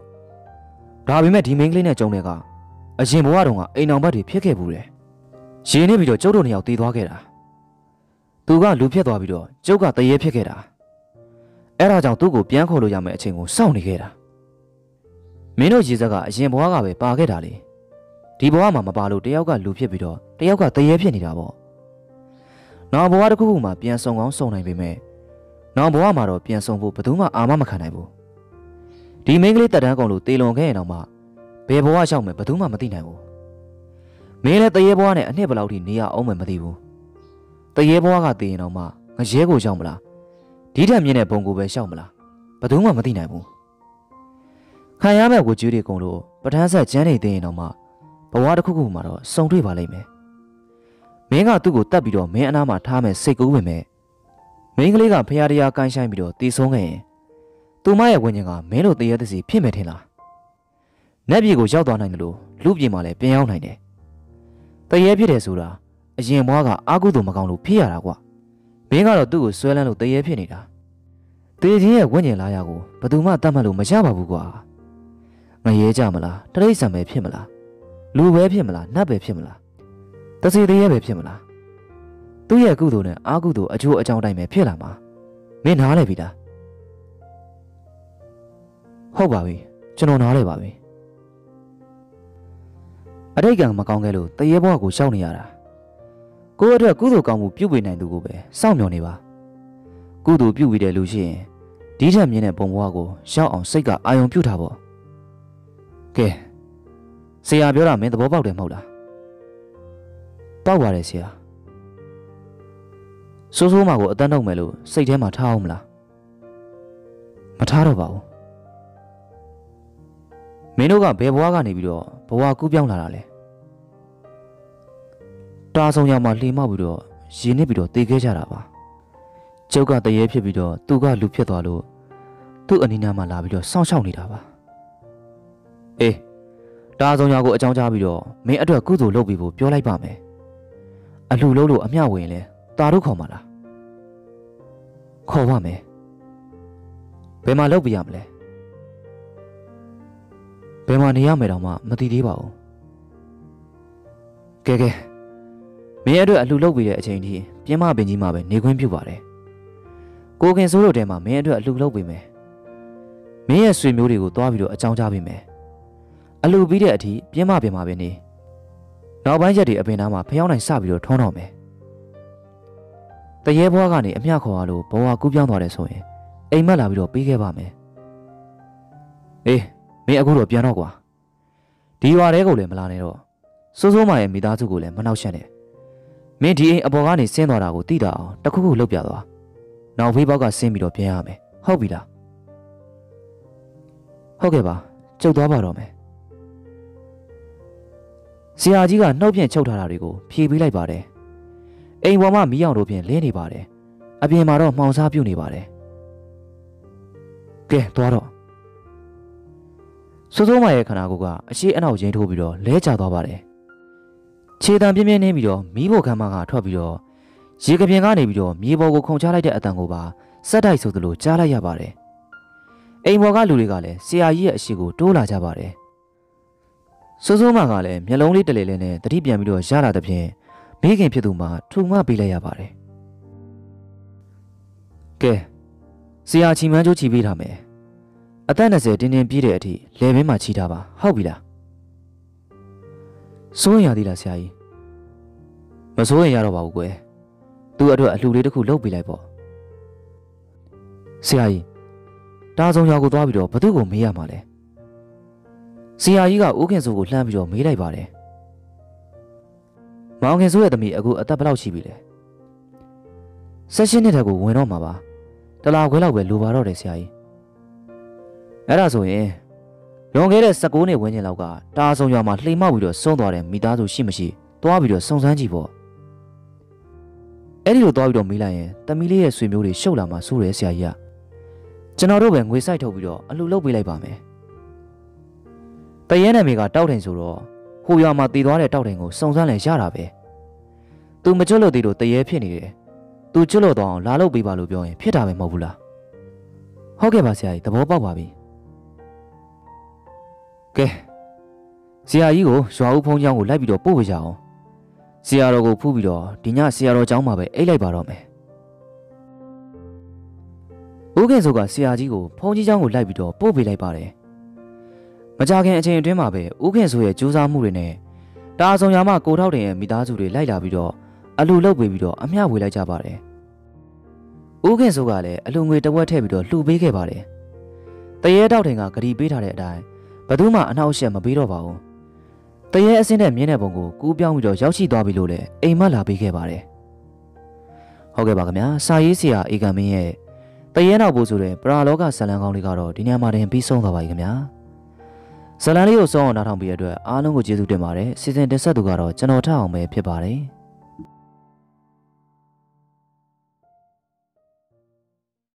A: ဒါပေမဲ့ဒီမိန်းကလေးနဲ့ကြုံတဲ့ကအရင်ဘဝတုန်းကအိမ်အောင်ဘက်တွေဖြစ်ခဲ့ဘူးတယ်ရင်နေပြီးတော့ကျုပ်တို့နှစ်ယောက်တည်သွားခဲ့တာသူကလူဖြစ်သွားပြီးတော့ကျုပ်ကတရေဖြစ်ခဲ့တာအဲ့ဒါကြောင့်သူ့ကိုပြန်ခေါ်လို့ရမယ့်အချိန်ကိုစောင့်နေခဲ့တာမင်းတို့ရေစက်ကအရင်ဘဝကပဲပါခဲ့တာလေဒီဘဝမှာမပါလို့တယောက်ကလူဖြစ်ပြီးတော့တယောက်ကတရေဖြစ်နေတာပေါ့ နောက်ဘဝတစ်ခုခုမှာပြန်ဆုံကောင်းဆုံနိုင်ပေမဲ့နောက်ဘဝမှာတော့ပြန်ဆုံဖို့ဘယ်သူမှအာမမခံနိုင်ဘူးဒီမိန်းကလေးတက်တန်းကောင်လို့တေလွန်ခဲ့ရင်တော့မှဘယ်ဘဝရောက်မယ်ဘယ်သူမှမသိနိုင်ဘူးမင်းလည်းတရေဘဝနဲ့အနှစ်ဘယ်လောက်ထိနေရအောင်မယ်မသိဘူးတရေဘဝကတည်ရင်တော့မှငရဲကိုရောက်မလားဒီထက်မြင့်တဲ့ဘုံကိုပဲရှောက်မလားဘယ်သူမှမသိနိုင်ဘူးခံရမဲ့ဝကြွေးတွေကုန်လို့ပထန်းဆက်ကျန်းနေသေးရင်တော့မှဘဝတစ်ခုခုမှာတော့စုံတွေ့ပါလိမ့်မယ် မင်းကသူ့ကိုတတ်ပြီးတော့မင်းအနားမှာထားမယ်စိတ်ကူးဝင်မဲ့မင်းကလေးကဖရာတရားကိုင်းဆိုင်ပြီးတော့တီးဆုံးခဲ့ရင်သူမရဲ့ဝိညာဉ်ကမင်းတို့တရေသစီဖြစ်မယ်ထင်လားနက်ပြေကိုရောက်သွားနိုင်တယ်လို့လူပြေမှာလည်းပြန်ရောက်နိုင်တယ်တရေဖြစ်တယ်ဆိုတာအရင်ဘွားကအာကုသို့မကောင်းလို့ဖြစ်ရတာကွာမင်းကတော့သူ့ကိုဆွဲလန်းလို့တရေဖြစ်နေတာတေချင်းရဲ့ဝိညာဉ်လာရကိုဘယ်သူမှတတ်မှတ်လို့မရပါဘူးကွာမရဲကြမလားတရိษံပဲဖြစ်မလားလူပဲဖြစ်မလားနတ်ပဲဖြစ်မလား တစီတရေပဲဖြစ်မလားသူ့ရဲ့ကုသိုလ်နဲ့အာကုသိုလ်အကျိုးအကြောင်းတိုင်းပဲဖြစ်လာမှာမင်းနားလဲပြီလားဟုတ်ပါပြီကျွန်တော်နားလဲပါပြီအတိတ်ကံမကောင်းခဲ့လို့တရေဘဝကိုရှောက်နေရတာကိုယ့်အတွက်ကုသိုလ်ကောင်းမှုပြုပေးနိုင်သူကိုပဲစောင့်မျှော်နေပါကုသိုလ်ပြုပြီးတဲ့လူရှိရင်ဒီထက်မြင့်တဲ့ပုံဘဝကိုရှောက်အောင်စိတ်ကအာယုံပြုတ်ထားဖို့ကဲဆရာပြောတာမင်းသဘောပေါက်တယ်မဟုတ်လား ပေါက်ပါတယ်ဆရာစိုးစိုးမကိုအတန်းတော့မယ်လို့စိတ်ထဲမှာထားအောင်မလားမထားတော့ပါဘူးမင်းတို့ကဘယ်ဘဝကနေပြီးတော့ဘဝကူးပြောင်းလာတာလဲတားဆုံးရမှာလှေမောက်ပြီးတော့ရင်းနစ်ပြီးတော့တေခဲ့ကြတာပါကျုပ်ကတရေဖြစ်ပြီးတော့သူကလူဖြစ်သွားလို့သူ့အနီးနားမှာလာပြီးတော့စောင့်ရှောက်နေတာပါအေးတားဆုံးရကိုအကြောင်းကြားပြီးတော့မင်းအတွက်ကုသိုလ်လုပ်ပြီးဖို့ပြောလိုက်ပါမယ် အလှလုံးလို့အမျှဝင်လဲတာတို့ခေါ်မှာလားခေါ်ပါမယ်ဘယ်မှာလုပ်ပြရမလဲဘယ်မှာနေရမယ်တော့မှမသိသေးပါဘူးကဲကဲမင်းအတွက်အလှလုပ်ပြီးတဲ့အချိန်ထိပြင်းမပင်ကြီးမှာပဲနေခွင့်ပြုပါတယ်ကိုခင်စိုးတို့တဲမှာမင်းအတွက်အလှလုပ်ပေးမယ်မင်းရဲ့ဆွေမျိုးတွေကိုတွားပြီးတော့အကြောင်းကြားပေးမယ်အလှပြီးတဲ့အထိပြင်းမပင်မှာပဲနေ နောက်ပိုင်းရက်တွေအပင်သားမှာဖျောင်းနိုင်စပြီးတော့ထုံးတော့မယ်တရေဘွားကနေအမျှခေါ်ရလို့ဘဝကူးပြောင်းသွားတယ်ဆိုရင်အိမ်မက်လာပြီးတော့ပေးခဲ့ပါမယ်အေးမင်းအခုတော့ပြန်တော့ကွာဒီရွာတဲကိုလည်းမလာနဲ့တော့စိုးစိုးမရဲ့မိသားစုကိုလည်းမနှောက်ယှက်နဲ့မင်းဒီအိမ်အပေါ်ကနေဆင်းသွားတာကိုသိတာအောင်တခုခုလှုပ်ပြသွားနောက်ဖေးဘောက်ကဆင်းပြီးတော့ပြန်ရမယ်ဟုတ်ပြီလားဟုတ်ကဲ့ပါကျုပ်သွားပါတော့မယ် ဆရာကြီးကနှုတ်ဖြင့်ချုပ်ထားတာတွေကိုဖြေပေးလိုက်ပါတယ်အိမ်ပေါ်မှာမီးအောင်တို့ဖြင့်လင်းနေပါတယ်အပြင်မှာတော့မှောင်စားပြုတ်နေပါတယ်ကဲသွားတော့စိုးစိုးမရဲ့ခန္ဓာကိုယ်ကအရှိအနောက်ချင်းထိုးပြီးတော့လဲကျသွားပါတယ်ခြေတံပြင်းပြင်းနှင်းပြီးတော့မီးဖို့ခမ်းမကထွက်ပြီးတော့ရေကပြင်ကနေပြီးတော့မြေပေါ်ကိုခုန်ချလိုက်တဲ့အတန်ကိုပါစက်တိုက်ဆိုသလိုကြားလိုက်ရပါတယ်အိမ်ပေါ်ကလူတွေကလည်းဆရာကြီးရဲ့အရှိကိုတိုးလာကြပါတယ် စိုးစိုးမကလည်းမျက်လုံးလေးတလေလေးနဲ့တတိပြန်ပြီးတော့ရလာတဲ့ဖြင့်မိခင်ဖြစ်သူမှထူမပေးလိုက်ရပါတယ်ကဲဆရာချီမန်းကျိုးချီပေးထားမယ်အသက်20တင်းတင်းပြည့်တဲ့အထိလယ်ဘင်းမှာချီထားပါဟုတ်ပြီလားစိုးရင်ရသေးလားဆရာကြီးမစိုးရင်ရတော့ပါဘူးကွယ်သူ့အတွက်အလှူလေးတစ်ခုလုပ်ပေးလိုက်ပေါ့ဆရာကြီးတားဆုံးရောက်ကိုသွားပြီးတော့ဘသူ့ကိုမေးရမှာလဲ ဆရာကြီးကဦးခင်စိုးကိုလှမ်းပြီးတော့မေးလိုက်ပါတယ်မောင်ခင်စိုးရဲ့သမီးအခုအသက်ဘယ်လောက်ရှိပြီလဲဆက်ရှင်းနှစ်ထက်ကိုဝင်တော့မှာပါတလားခွဲလောက်ပဲလိုပါတော့တယ်ဆရာကြီးအဲ့ဒါဆိုရင်လွန်ခဲ့တဲ့16နှစ်ဝန်းကျင်လောက်ကတားဆုံးရွာမှာလှိမ်မောက်ပြီးတော့ဆုံးသွားတဲ့မိသားစုရှိမရှိသွားပြီးတော့စုံစမ်းကြည့်ပေါ့အဲ့ဒီလိုသွားပြီးတော့မေးလိုက်ရင်တမီးလေးရဲ့ဆွေမျိုးတွေရှုပ်လာမှစိုးတယ်ဆရာကြီးကကျွန်တော်တို့ပဲငွေစိုက်ထုတ်ပြီးတော့အလှလုပ်ပေးလိုက်ပါမယ် ပရဲနာမည်ကတောက်တင်ဆိုတော့ဟိုရွာမှာတည်သွားတဲ့တောက်တင်ကိုစုံစမ်းလဲရတာပဲ။ "तू မကျွတ်လို့သေးလို့တရေဖြစ်နေတယ်။ तू ကျွတ်လို့တော့လာလို့ပေးပါလို့ပြောရင်ဖြစ်တာပဲမဟုတ်ဘူးလား။ဟုတ်ကဲ့ပါဆရာကြီးသဘောပေါက်ပါပြီ။ကဲဆရာကြီးကိုရွာဦးဖုံးကျောင်းကိုလိုက်ပြီးတော့ပို့ပေးကြအောင်။ဆရာတော်ကိုဖူးပြီးတော့ဒီညဆရာတော်ကျောင်းမှာပဲအိတ်လိုက်ပါတော့မယ်။ဦးခင်စိုးကဆရာကြီးကိုဖုံးကြီးကျောင်းကိုလိုက်ပြီးတော့ပို့ပေးလိုက်ပါတယ်။ မကြခင်အချိန်အတွင်းမှာပဲဦးခင်ဆိုရဲ့ကြိုးစားမှုတွေနဲ့တာအစုံရမကိုထောက်တင်ရဲ့မိသားစုတွေလိုက်လာပြီးတော့အလူလုတ်ပေးပြီးတော့အမျှဝေလိုက်ကြပါတယ်ဦးခင်ဆိုကလည်းအလူငွေတစ်ဝက်ထည့်ပြီးတော့လှူပေးခဲ့ပါတယ်တရေတောက်တင်ကဂရီပေးထားတဲ့အတိုင်းဘသူမှအနှောက်အယှက်မပေးတော့ပါဘူးတရေအစင်းနဲ့မြင်းတဲ့ပုံကိုကူးပြောင်းပြီးတော့ရောက်ရှိသွားပြီလို့လည်းအိမ်မလာပေးခဲ့ပါတယ်ဟုတ်ကဲ့ပါခင်ဗျာစာရေးဆရာအေကံမင်းရဲ့တရေနောက်ပို့ဆိုတဲ့ပရာလောကဇလံကောင်းလေးကတော့ဒီညမှာတင်ပြီးဆုံးသွားပါပြီခင်ဗျာ ဇလံလေးကိုစောအောင်နားထောင်ပြီးရတဲ့အတွက်အားလုံးကိုကျေးဇူးတင်ပါတယ်စီစဉ်တင်ဆက်သူကတော့ကျွန်တော်ထအောင်ပဲဖြစ်ပါတယ်